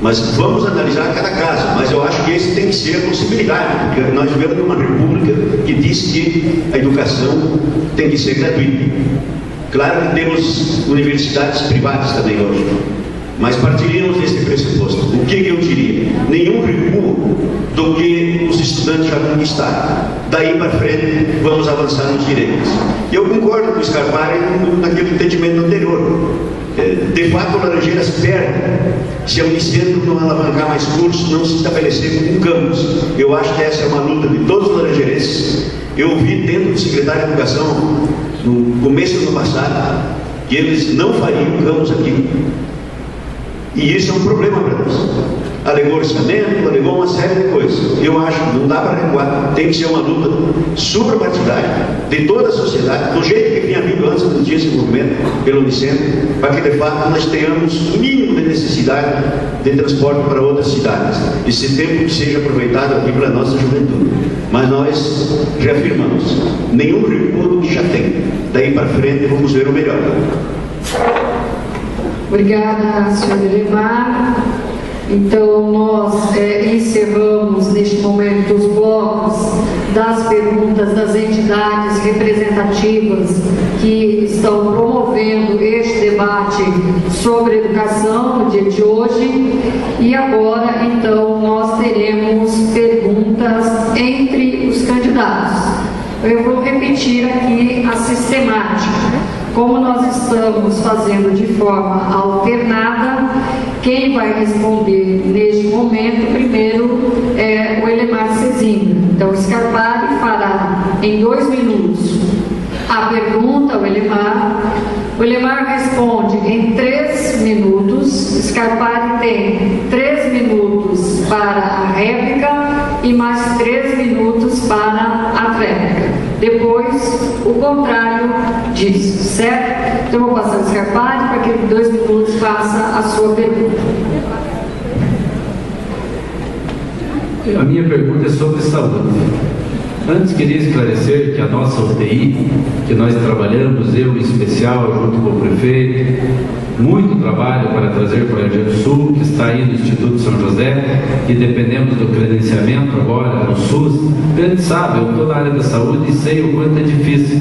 Mas vamos analisar cada caso, mas eu acho que esse tem que ser a possibilidade, porque nós vivemos numa república que diz que a educação tem que ser gratuita. Claro que temos universidades privadas também hoje, mas partiríamos desse pressuposto. O que, que eu diria? Nenhum recuo do que os estudantes já conquistaram. Daí para frente, vamos avançar nos direitos. Eu concordo com o Scarpari naquele entendimento anterior. É, de fato, Laranjeiras perde se a Unicentro não alavancar mais cursos, não se estabelecer como um campus. Eu acho que essa é uma luta de todos os laranjeirenses. Eu ouvi dentro do secretário de Educação, no começo do ano passado, que eles não fariam campus aqui. E isso é um problema para nós. Alegou orçamento, alegou uma série de coisas. Eu acho que não dá para recuar. Tem que ser uma luta suprapartidária de toda a sociedade, do jeito que vinha vindo antes do dia esse movimento pelo Unicentro, para que de fato nós tenhamos o mínimo de necessidade de transporte para outras cidades. Esse tempo que seja aproveitado aqui para a nossa juventude. Mas nós reafirmamos, nenhum recuo que já tem. Daí para frente vamos ver o melhor. Obrigada, senhor Elemar. Então, nós é, encerramos neste momento os blocos das perguntas das entidades representativas que estão promovendo este debate sobre educação no dia de hoje. E agora, então, nós teremos perguntas entre os candidatos. Eu vou repetir aqui a sistemática. Como nós estamos fazendo de forma alternada, quem vai responder neste momento primeiro é o Elemar Cezinho. Então, Scarpari fará em dois minutos a pergunta ao Elemar. O Elemar responde em três minutos. Scarpari tem três minutos para a réplica e mais três minutos para a tréplica. Depois, o contrário disso, certo? Então, vou passar o para que em dois minutos faça a sua pergunta. A minha pergunta é sobre saúde. Antes queria esclarecer que a nossa UTI, que nós trabalhamos, eu em especial, junto com o prefeito, muito trabalho para trazer para o Rio do Sul, que está aí no Instituto São José, e dependemos do credenciamento agora no SUS. A gente sabe, eu estou na área da saúde e sei o quanto é difícil.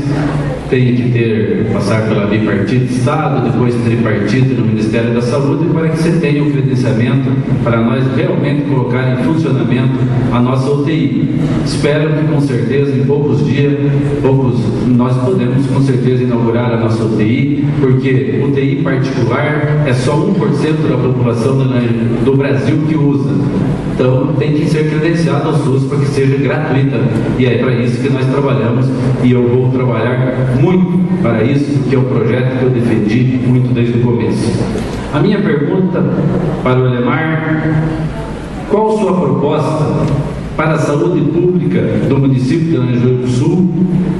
Tem que ter, passar pela bipartite Estado, depois tripartite no Ministério da Saúde, para que você tenha o credenciamento para nós realmente colocar em funcionamento a nossa UTI. Espero que com certeza em poucos dias, poucos, nós podemos com certeza inaugurar a nossa UTI, porque UTI particular é só 1% da população do, do Brasil que usa. Então tem que ser credenciado ao SUS para que seja gratuita. E é para isso que nós trabalhamos e eu vou trabalhar muito para isso, que é um projeto que eu defendi muito desde o começo. A minha pergunta para o Elemar, qual sua proposta para a saúde pública do município de Laranjeiras do Sul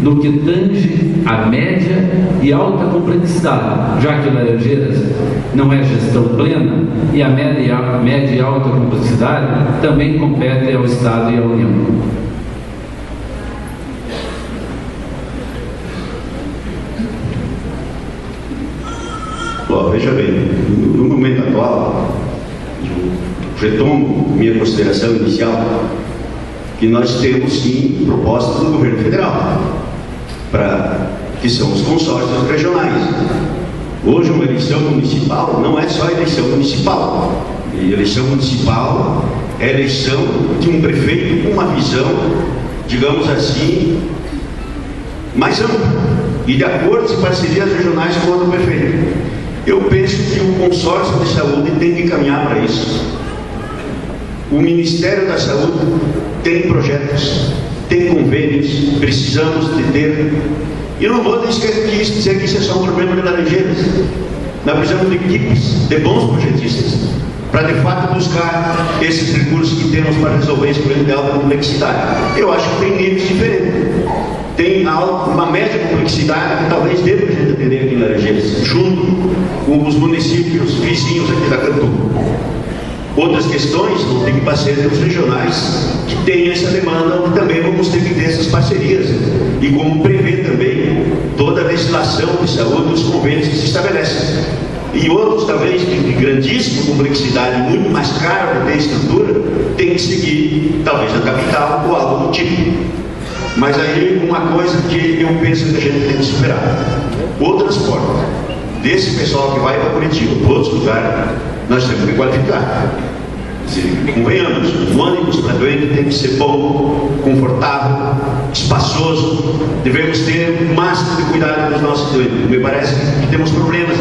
no que tange a média e alta complexidade, já que Laranjeiras não é gestão plena e a média e, a média e alta complexidade também compete ao Estado e à União. Bom, veja bem, no momento atual, retomo minha consideração inicial, que nós temos sim propostas do governo federal, para que são os consórcios regionais. Hoje uma eleição municipal não é só eleição municipal. E eleição municipal é eleição de um prefeito com uma visão, digamos assim, mais ampla e de acordos e parcerias regionais com o prefeito. Eu penso que o consórcio de saúde tem que caminhar para isso. O Ministério da Saúde tem projetos, tem convênios, precisamos de ter. E não vou dizer que isso é só um problema de Laranjeiras. Nós precisamos de equipes, de bons projetistas, para de fato buscar esses recursos que temos para resolver esse problema de alta complexidade. Eu acho que tem níveis diferentes. Tem uma média complexidade que talvez dê para a gente atender aqui em Laranjeiras, junto com os municípios vizinhos aqui da Cantu. Outras questões vão ter que parceiros regionais que tenham essa demanda, onde também vamos ter que ter essas parcerias. E como prevê também toda a legislação de saúde, os convênios que se estabelecem e outros talvez de, de grandíssima complexidade, muito mais caro para ter estrutura, tem que seguir talvez a capital ou algo do tipo. Mas aí uma coisa que eu penso que a gente tem que superar. O transporte desse pessoal que vai para Curitiba, para outros lugares, nós temos que qualificar. Convenhamos, o ônibus para doente tem que ser bom, confortável, espaçoso. Devemos ter o máximo de cuidado dos nossos doentes. Me parece que temos problemas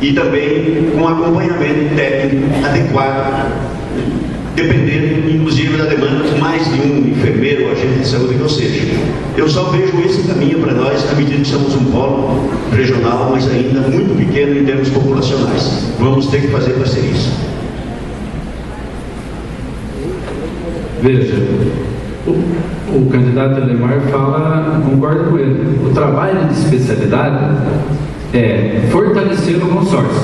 e também com acompanhamento técnico adequado, dependendo inclusive da demanda de mais de um enfermeiro ou agente de saúde que eu seja. Eu só vejo esse caminho para nós à medida que somos um polo regional, mas ainda muito pequeno em termos populacionais. Vamos ter que fazer parcerias. Veja, o, o candidato Elemar fala, concordo com ele, o trabalho de especialidade é fortalecer o consórcio.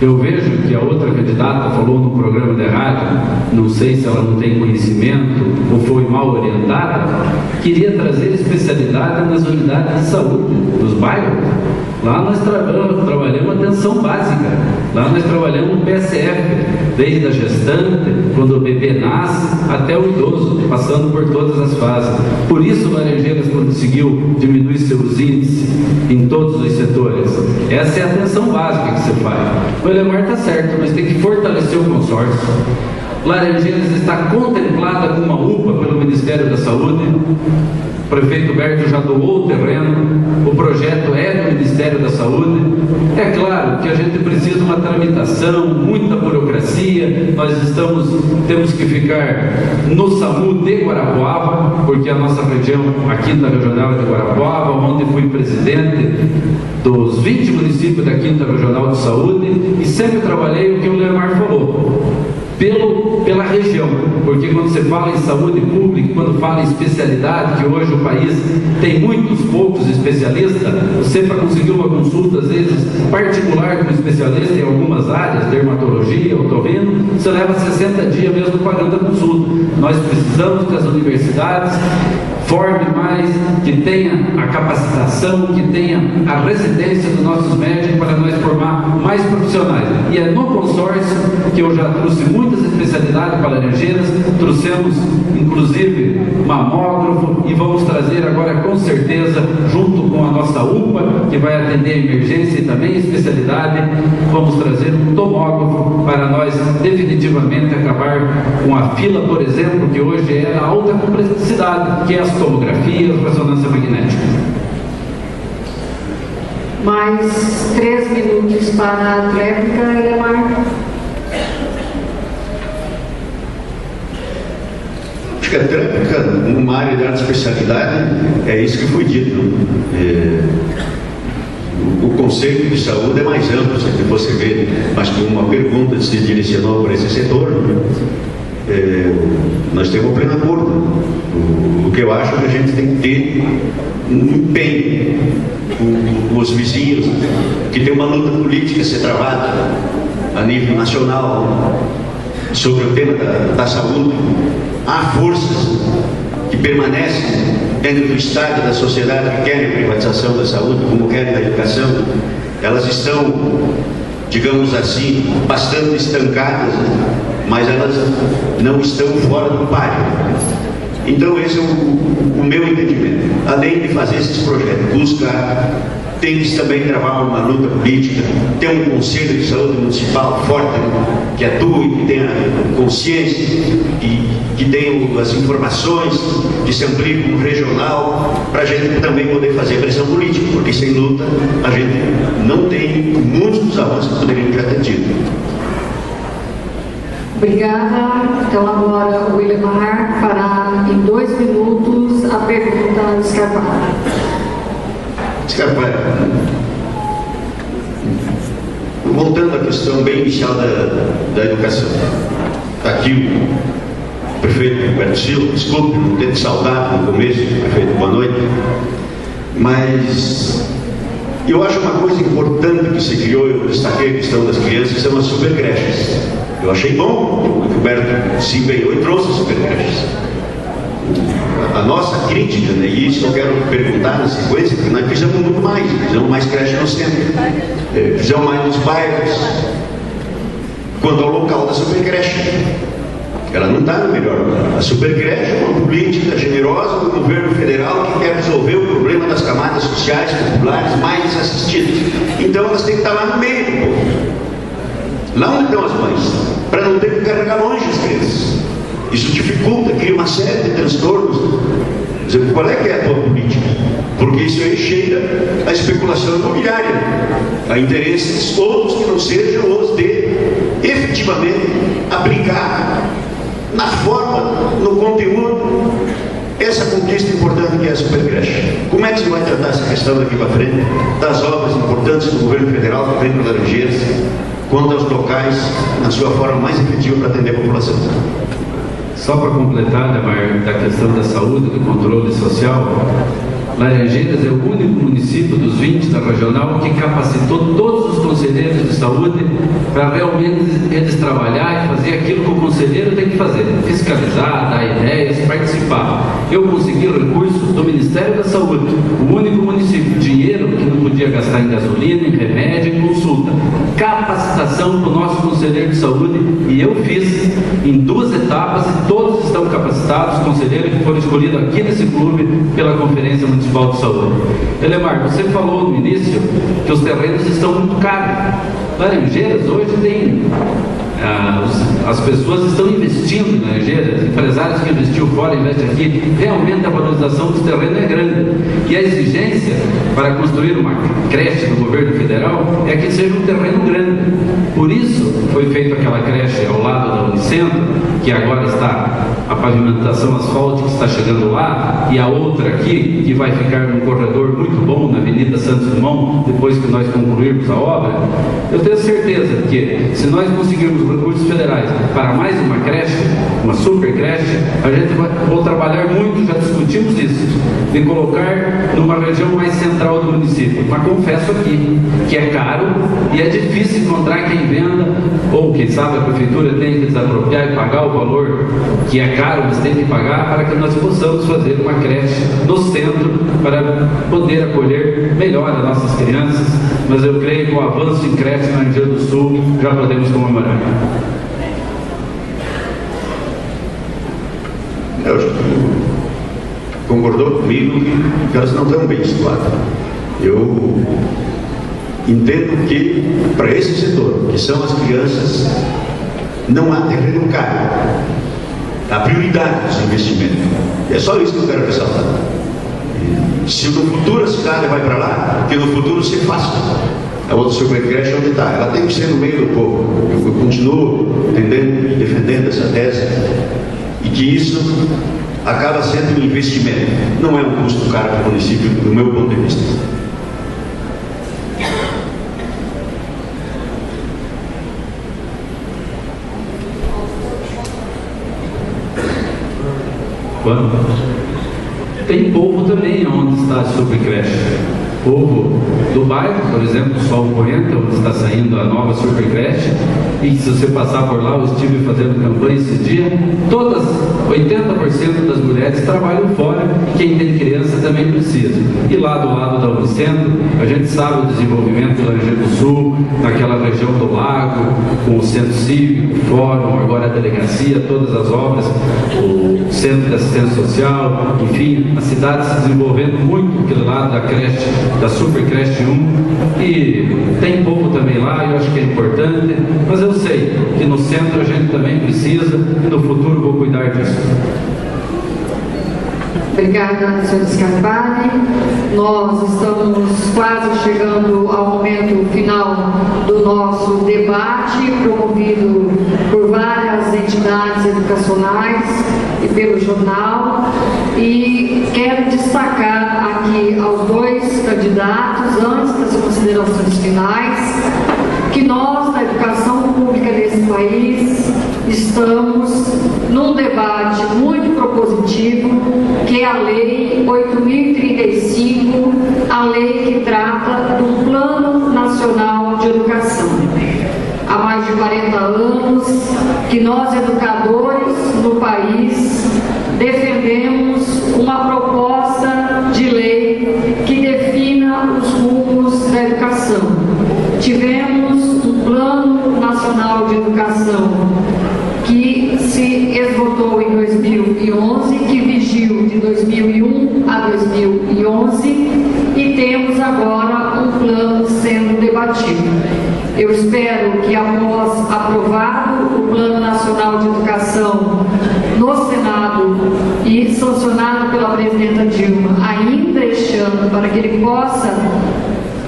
Eu vejo que a outra candidata falou no programa de rádio, não sei se ela não tem conhecimento ou foi mal orientada, queria trazer especialidade nas unidades de saúde dos bairros. Lá nós trabalhamos, trabalhamos atenção básica, lá nós trabalhamos o PSF, desde a gestante, quando o bebê nasce, até o idoso, passando por todas as fases. Por isso Laranjeiras conseguiu diminuir seus índices em todos os setores. Essa é a atenção básica que você faz. O Elemar está certo, mas tem que fortalecer o consórcio. Laranjeiras está contemplada com uma UPA pelo Ministério da Saúde. O prefeito Berto já doou o terreno, o projeto é do Ministério da Saúde. É claro que a gente precisa de uma tramitação, muita burocracia. Nós estamos, temos que ficar no SAMU de Guarapuava, porque a nossa região, a quinta regional de Guarapuava, onde fui presidente dos 20 municípios da quinta regional de saúde e sempre trabalhei o que o Leomar falou pelo, pela região, porque quando você fala em saúde pública, quando fala em especialidade, que hoje o país tem muitos poucos especialistas, você para conseguir uma consulta, às vezes particular como especialista em algumas áreas, dermatologia, otorrino, você leva 60 dias mesmo pagando a consulta. Nós precisamos que as universidades forme mais, que tenha a capacitação, que tenha a residência dos nossos médicos para nós formar mais profissionais. E é no consórcio que eu já trouxe muitas especialidades para Laranjeiras, trouxemos inclusive mamógrafo e vamos trazer agora com certeza, junto com a nossa UPA, que vai atender a emergência e também especialidade, vamos trazer um tomógrafo para nós definitivamente acabar com a fila, por exemplo, que hoje é a alta complexidade, que é as tomografias, ressonância magnética. Mais três minutos para a tréplica, Elemar. Acho que a tréplica, numa área de alta especialidade, é isso que foi dito. É, o, conceito de saúde é mais amplo, se você vê, mas com uma pergunta se direcionou para esse setor, é, nós temos um pleno acordo. O, que eu acho é que a gente tem que ter um empenho com, os vizinhos, que tem uma luta política a ser travada a nível nacional sobre o tema da, da saúde. Há forças que permanecem dentro do Estado e da sociedade que querem a privatização da saúde, como querem da educação. Elas estão, digamos assim, bastante estancadas. Né? mas elas não estão fora do páreo. Então esse é o, o, o meu entendimento. Além de fazer esses projetos, buscar tem que também travar uma luta política, ter um conselho de saúde municipal forte, que atue, que tenha consciência, que, que tenha as informações, que se amplie como regional, para a gente também poder fazer pressão política, porque sem luta a gente não tem muitos dos avanços que poderíamos já ter tido. Obrigada. Então agora o Willemar fará em dois minutos a pergunta escarpada. Scarpa, voltando à questão bem inicial da, da educação. Está aqui o prefeito Roberto Silva, desculpe, não teve saudade no começo, prefeito, boa noite. Mas eu acho uma coisa importante que se criou, eu destaquei a questão das crianças, são as supercreches. Eu achei bom que o Roberto se empenhou e trouxe as supercreches a nossa crítica, né, e isso eu quero perguntar na sequência, porque nós fizemos muito mais, fizemos mais creche no centro, é, fizemos mais nos bairros, quanto ao local da supercreche. Ela não está no melhor lugar. A supercreche é uma política generosa do governo federal que quer resolver o problema das camadas sociais populares mais assistidas. Então elas têm que estar lá no meio do povo. Lá onde estão as mães, para não ter que carregar longe as crianças. Isso dificulta, cria uma série de transtornos. Dizer, qual é que é a tua política? Porque isso aí cheira a especulação imobiliária, a interesses outros que não sejam os de efetivamente aplicar na forma, no conteúdo, essa conquista importante que é a supercreche. Como é que você vai tratar essa questão daqui para frente, das obras importantes do governo federal que vem para Laranjeiras, quanto aos locais, na sua forma mais efetiva para atender a população? Só para completar né, da questão da saúde, do controle social, Laranjeiras é o único município dos 20 da regional que capacitou todos os conselheiros de saúde para realmente eles trabalhar e fazer aquilo que o conselheiro tem que fazer: fiscalizar, dar ideias, participar. Eu consegui recursos do Ministério da Saúde, o único município, dinheiro que não podia gastar em gasolina, em remédio, em consulta. Capacitação para o nosso conselheiro de saúde e eu fiz em duas etapas e todos estão capacitados, conselheiros que foram escolhidos aqui nesse clube pela Conferência Municipal de Saúde. Elemar, você falou no início que os terrenos estão muito caros. Laranjeiras hoje tem ah, as pessoas estão investindo na Laranjeiras, empresários que investiu fora investem aqui, realmente a valorização dos terrenos é grande. E a exigência para construir uma creche do governo federal é que seja um terreno grande. Por isso foi feita aquela creche ao lado da Unicentro, que agora está a pavimentação asfáltica está chegando lá, e a outra aqui, que vai ficar num corredor muito bom na Avenida Santos Dumont, depois que nós concluirmos a obra, eu tenho certeza que se nós conseguirmos recursos federais para mais uma creche, uma super creche, a gente vai vou trabalhar muito, já discutimos isso, de colocar numa região mais central do município. Mas confesso aqui que é caro e é difícil encontrar quem venda, ou quem sabe a prefeitura tem que desapropriar e pagar o valor que é caro, mas tem que pagar para que nós possamos fazer uma creche no centro para poder acolher melhor as nossas crianças. Mas eu creio que o avanço em creche na região do Sul já podemos comemorar. Eu, concordou comigo que elas não estão bem situadas. Eu entendo que para esse setor, que são as crianças, não há terreno caro a prioridade dos investimentos. É só isso que eu quero ressaltar. Se no futuro a cidade vai para lá, que no futuro se faça. A outra supercreche onde está. Ela tem que ser no meio do povo. Eu continuo entendendo defendendo essa tese. E que isso acaba sendo um investimento. Não é um custo caro para o município, do meu ponto de vista. Quando? Tem povo também onde está a subcreche. Povo do bairro, por exemplo, Sol 40, onde está saindo a nova supercreche, e se você passar por lá, eu estive fazendo campanha esse dia, todas, 80% das mulheres trabalham fora e quem tem criança também precisa. E lá do lado da Unicentro, a gente sabe o desenvolvimento do Laranjeira do Sul, naquela região do lago, com o centro cívico, o fórum, agora a delegacia, todas as obras, o centro de assistência social, enfim, a cidade se desenvolvendo muito aquele lado da creche, da super creche 1, e tem pouco também lá, eu acho que é importante, mas eu sei que no centro a gente também precisa e no futuro vou cuidar disso. Obrigada, senhor Scarpani. Nós estamos quase chegando ao momento final do nosso debate, promovido por várias entidades educacionais e pelo jornal. E quero destacar aqui aos dois candidatos, antes das considerações finais, que nós, da educação pública desse país, estamos num debate muito propositivo, que é a Lei 8035, a lei que trata do Plano Nacional de Educação. Mais de 40 anos que nós, educadores no país, defendemos uma proposta de lei que defina os rumos da educação. Tivemos um Plano Nacional de Educação que se esgotou em 2011, que vigiu de 2001 a 2011 e temos agora um plano sendo debatido. Eu espero que o Plano Nacional de Educação no Senado e sancionado pela presidenta Dilma ainda este ano, para que ele possa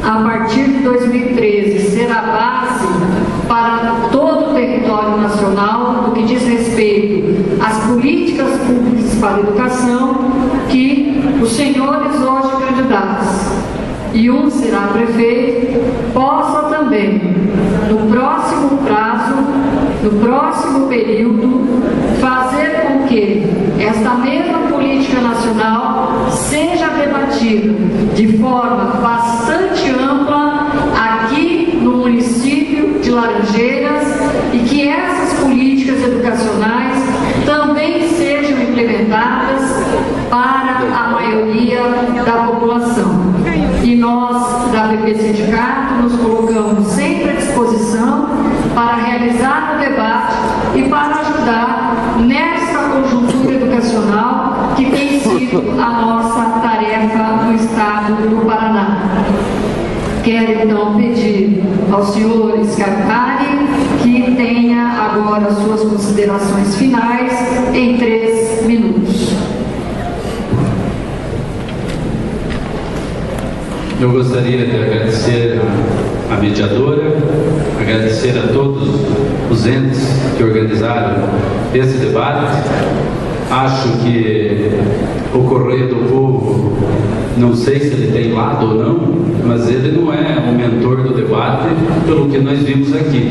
a partir de 2013 ser a base para todo o território nacional no que diz respeito às políticas públicas para a educação que os senhores hoje candidatos. E um será prefeito, possa também, no próximo prazo, no próximo período, fazer com que esta mesma política nacional seja debatida de forma bastante ampla aqui no município de Laranjeiras e que essas políticas educacionais também sejam implementadas para a maioria da população. E nós, da BP Sindicato, nos colocamos sempre à disposição para realizar o debate e para ajudar nessa conjuntura educacional que a nossa tarefa no estado do Paraná. Quero então pedir ao senhor Scarpari que tenha agora suas considerações finais em três minutos. Eu gostaria de agradecer a mediadora, agradecer a todos os entes que organizaram esse debate. Acho que o Correio do Povo, não sei se ele tem lado ou não, mas ele não é o mentor do debate pelo que nós vimos aqui.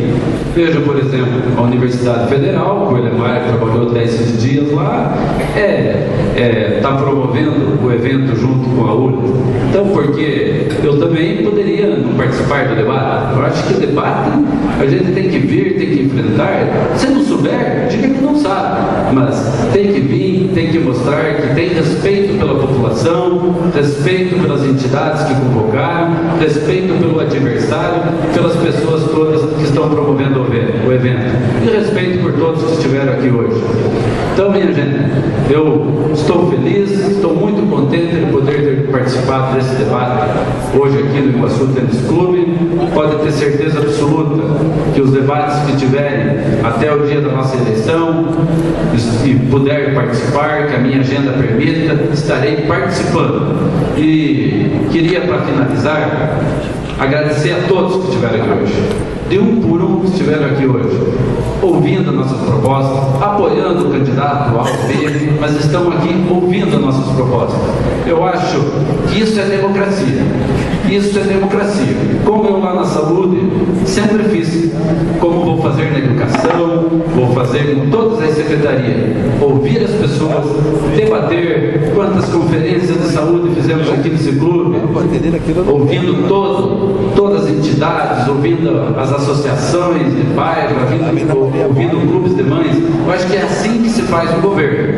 Veja, por exemplo, a Universidade Federal, o Elemar trabalhou 10 dias lá, está é, é, tá promovendo o evento junto com a URA. Então, porque eu também poderia não participar do debate. Eu acho que o debate a gente tem que vir, tem que enfrentar. Se não souber, diga que não sabe, mas tem que vir, tem que mostrar que tem respeito pela população, respeito pelas entidades que convocaram, respeito pelo adversário, pelas pessoas todas que estão promovendo o evento e respeito por todos que estiveram aqui hoje. Então, minha gente, eu estou feliz, estou muito contente de poder ter participado desse debate hoje aqui no Iguaçu Tênis Clube. Pode ter certeza absoluta que os debates que tiverem até o dia da nossa eleição e puder participar, que a minha agenda permita, estarei participando. E queria, para finalizar, agradecer a todos que estiveram aqui hoje. De um por um que estiveram aqui hoje, ouvindo nossas propostas, apoiando o candidato A ou B, mas estão aqui ouvindo nossas propostas. Eu acho que isso é democracia. Isso é democracia. Como eu lá na saúde sempre fiz, como vou fazer na educação, vou fazer com todas as secretarias, ouvir as pessoas, debater quantas conferências de saúde fizemos aqui nesse clube, ouvindo todo, todas as entidades, ouvindo as associações de pais, ouvindo, clubes de mães. Eu acho que é assim que se faz o governo.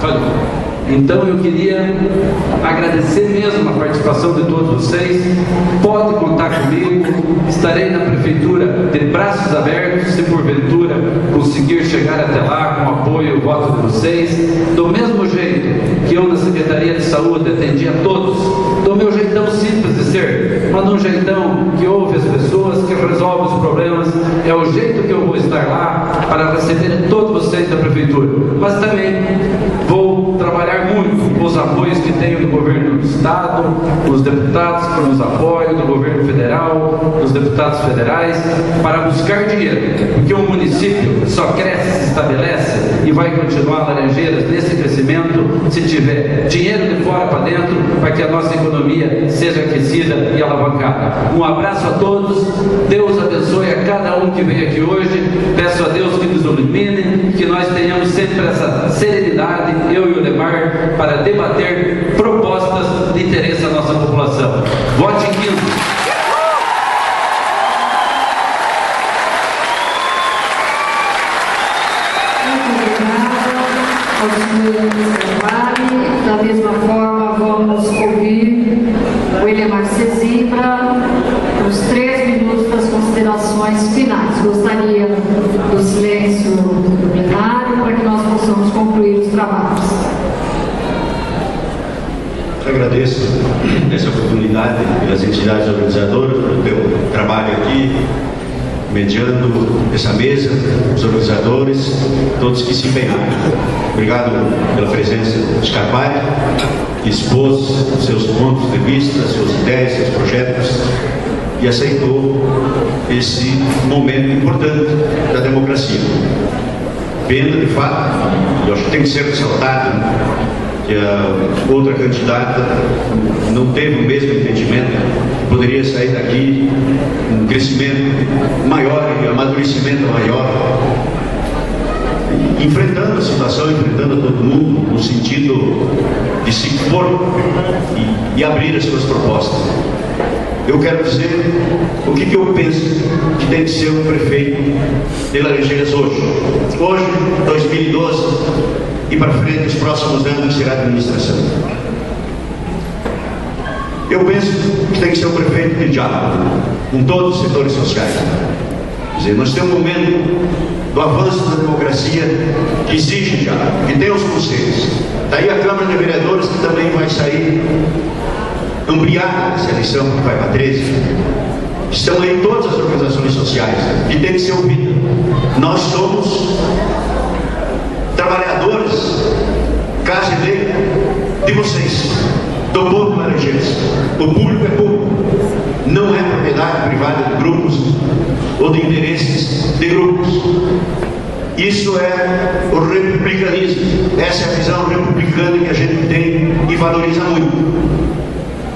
Falei. Então eu queria agradecer mesmo a participação de todos vocês. Pode contar comigo. Estarei na prefeitura de braços abertos, se porventura conseguir chegar até lá com apoio e voto de vocês. Do mesmo jeito que eu na Secretaria de Saúde atendi a todos, do meu jeitão simples de ser, mas um jeitão que ouve as pessoas, que resolve os problemas. É o jeito que eu vou estar lá para receber todos vocês da prefeitura. Mas também vou trabalhar muito com os apoios que tenho do governo do Estado, os deputados que nos apoiam, do governo federal, dos deputados federais, para buscar dinheiro, porque o município só cresce, se estabelece e vai continuar Laranjeiras nesse crescimento se tiver dinheiro de fora para dentro para que a nossa economia seja aquecida e alavancada. Um abraço a todos, Deus abençoe a cada um que veio aqui hoje, peço a Deus que nos ilumine, que nós tenhamos sempre essa serenidade, eu e o Lemar, para debater propostas de interesse à nossa população. Vote 15. Agradeço essa oportunidade pelas entidades organizadoras, pelo teu trabalho aqui, mediando essa mesa, os organizadores, todos que se empenharam. Obrigado pela presença de Carvalho, que expôs seus pontos de vista, suas ideias, seus projetos e aceitou esse momento importante da democracia. Pena, de fato, e acho que tem que ser ressaltado que a outra candidata não teve o mesmo entendimento, poderia sair daqui um crescimento maior um amadurecimento maior, enfrentando a situação, enfrentando todo mundo, no sentido de se pôr e, e abrir as suas propostas. Eu quero dizer o que, que, eu penso que tem que ser um prefeito de Laranjeiras hoje. Hoje, 2012, e para frente os próximos anos será a administração. Eu penso que tem que ser o prefeito de diálogo com todos os setores sociais. Quer dizer, nós temos um momento do avanço da democracia que exige diálogo, que tem os conselhos. Daí a Câmara de Vereadores que também vai sair ampliada essa eleição, que vai para 13. Estão aí todas as organizações sociais e tem que ser ouvida. Nós somos trabalhadores, casa dele, de vocês, do povo laranjeiros. O público é público, não é propriedade privada de grupos ou de interesses de grupos. Isso é o republicanismo, essa é a visão republicana que a gente tem e valoriza muito.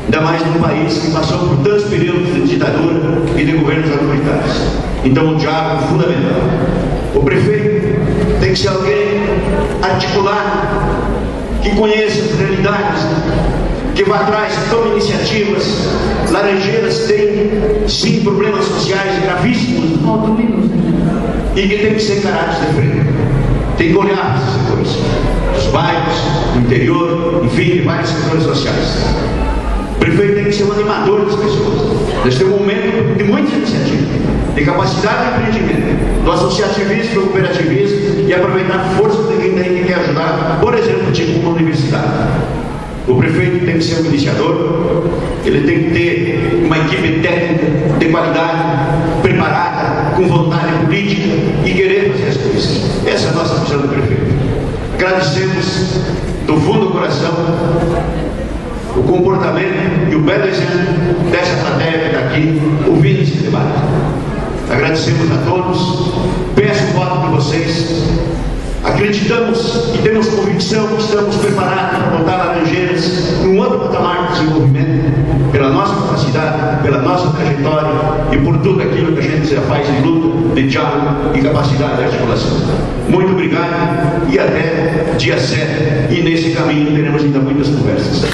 Ainda mais num país que passou por tantos períodos de ditadura e de governos autoritários. Então o diálogo fundamental. O prefeito tem que ser alguém articulado, que conheça as realidades, que vá atrás, tome iniciativas. Laranjeiras tem sim problemas sociais gravíssimos e que tem que ser encarados de frente. Tem que olhar esses setores, os bairros, o interior, enfim, vários setores sociais. O prefeito tem que ser um animador das pessoas. Nós temos um momento de muitas iniciativas, de capacidade de empreendimento, do associativismo, do cooperativismo e aproveitar a força de quem tem que ajudar, por exemplo, tipo uma universidade. O prefeito tem que ser um iniciador, ele tem que ter uma equipe técnica de qualidade, preparada, com vontade política e querer fazer as coisas. Essa é a nossa visão do prefeito. Agradecemos do fundo do coração o comportamento e o belo exemplo dessa plateia que está aqui ouvindo esse debate. Agradecemos a todos, peço o voto de vocês. Acreditamos e temos convicção que estamos preparados para botar Laranjeiras num outro patamar de desenvolvimento, pela nossa capacidade, pela nossa trajetória e por tudo aquilo que a gente já faz de luta, de diálogo e capacidade de articulação. Muito obrigado e até dia 7. E nesse caminho teremos ainda muitas conversas.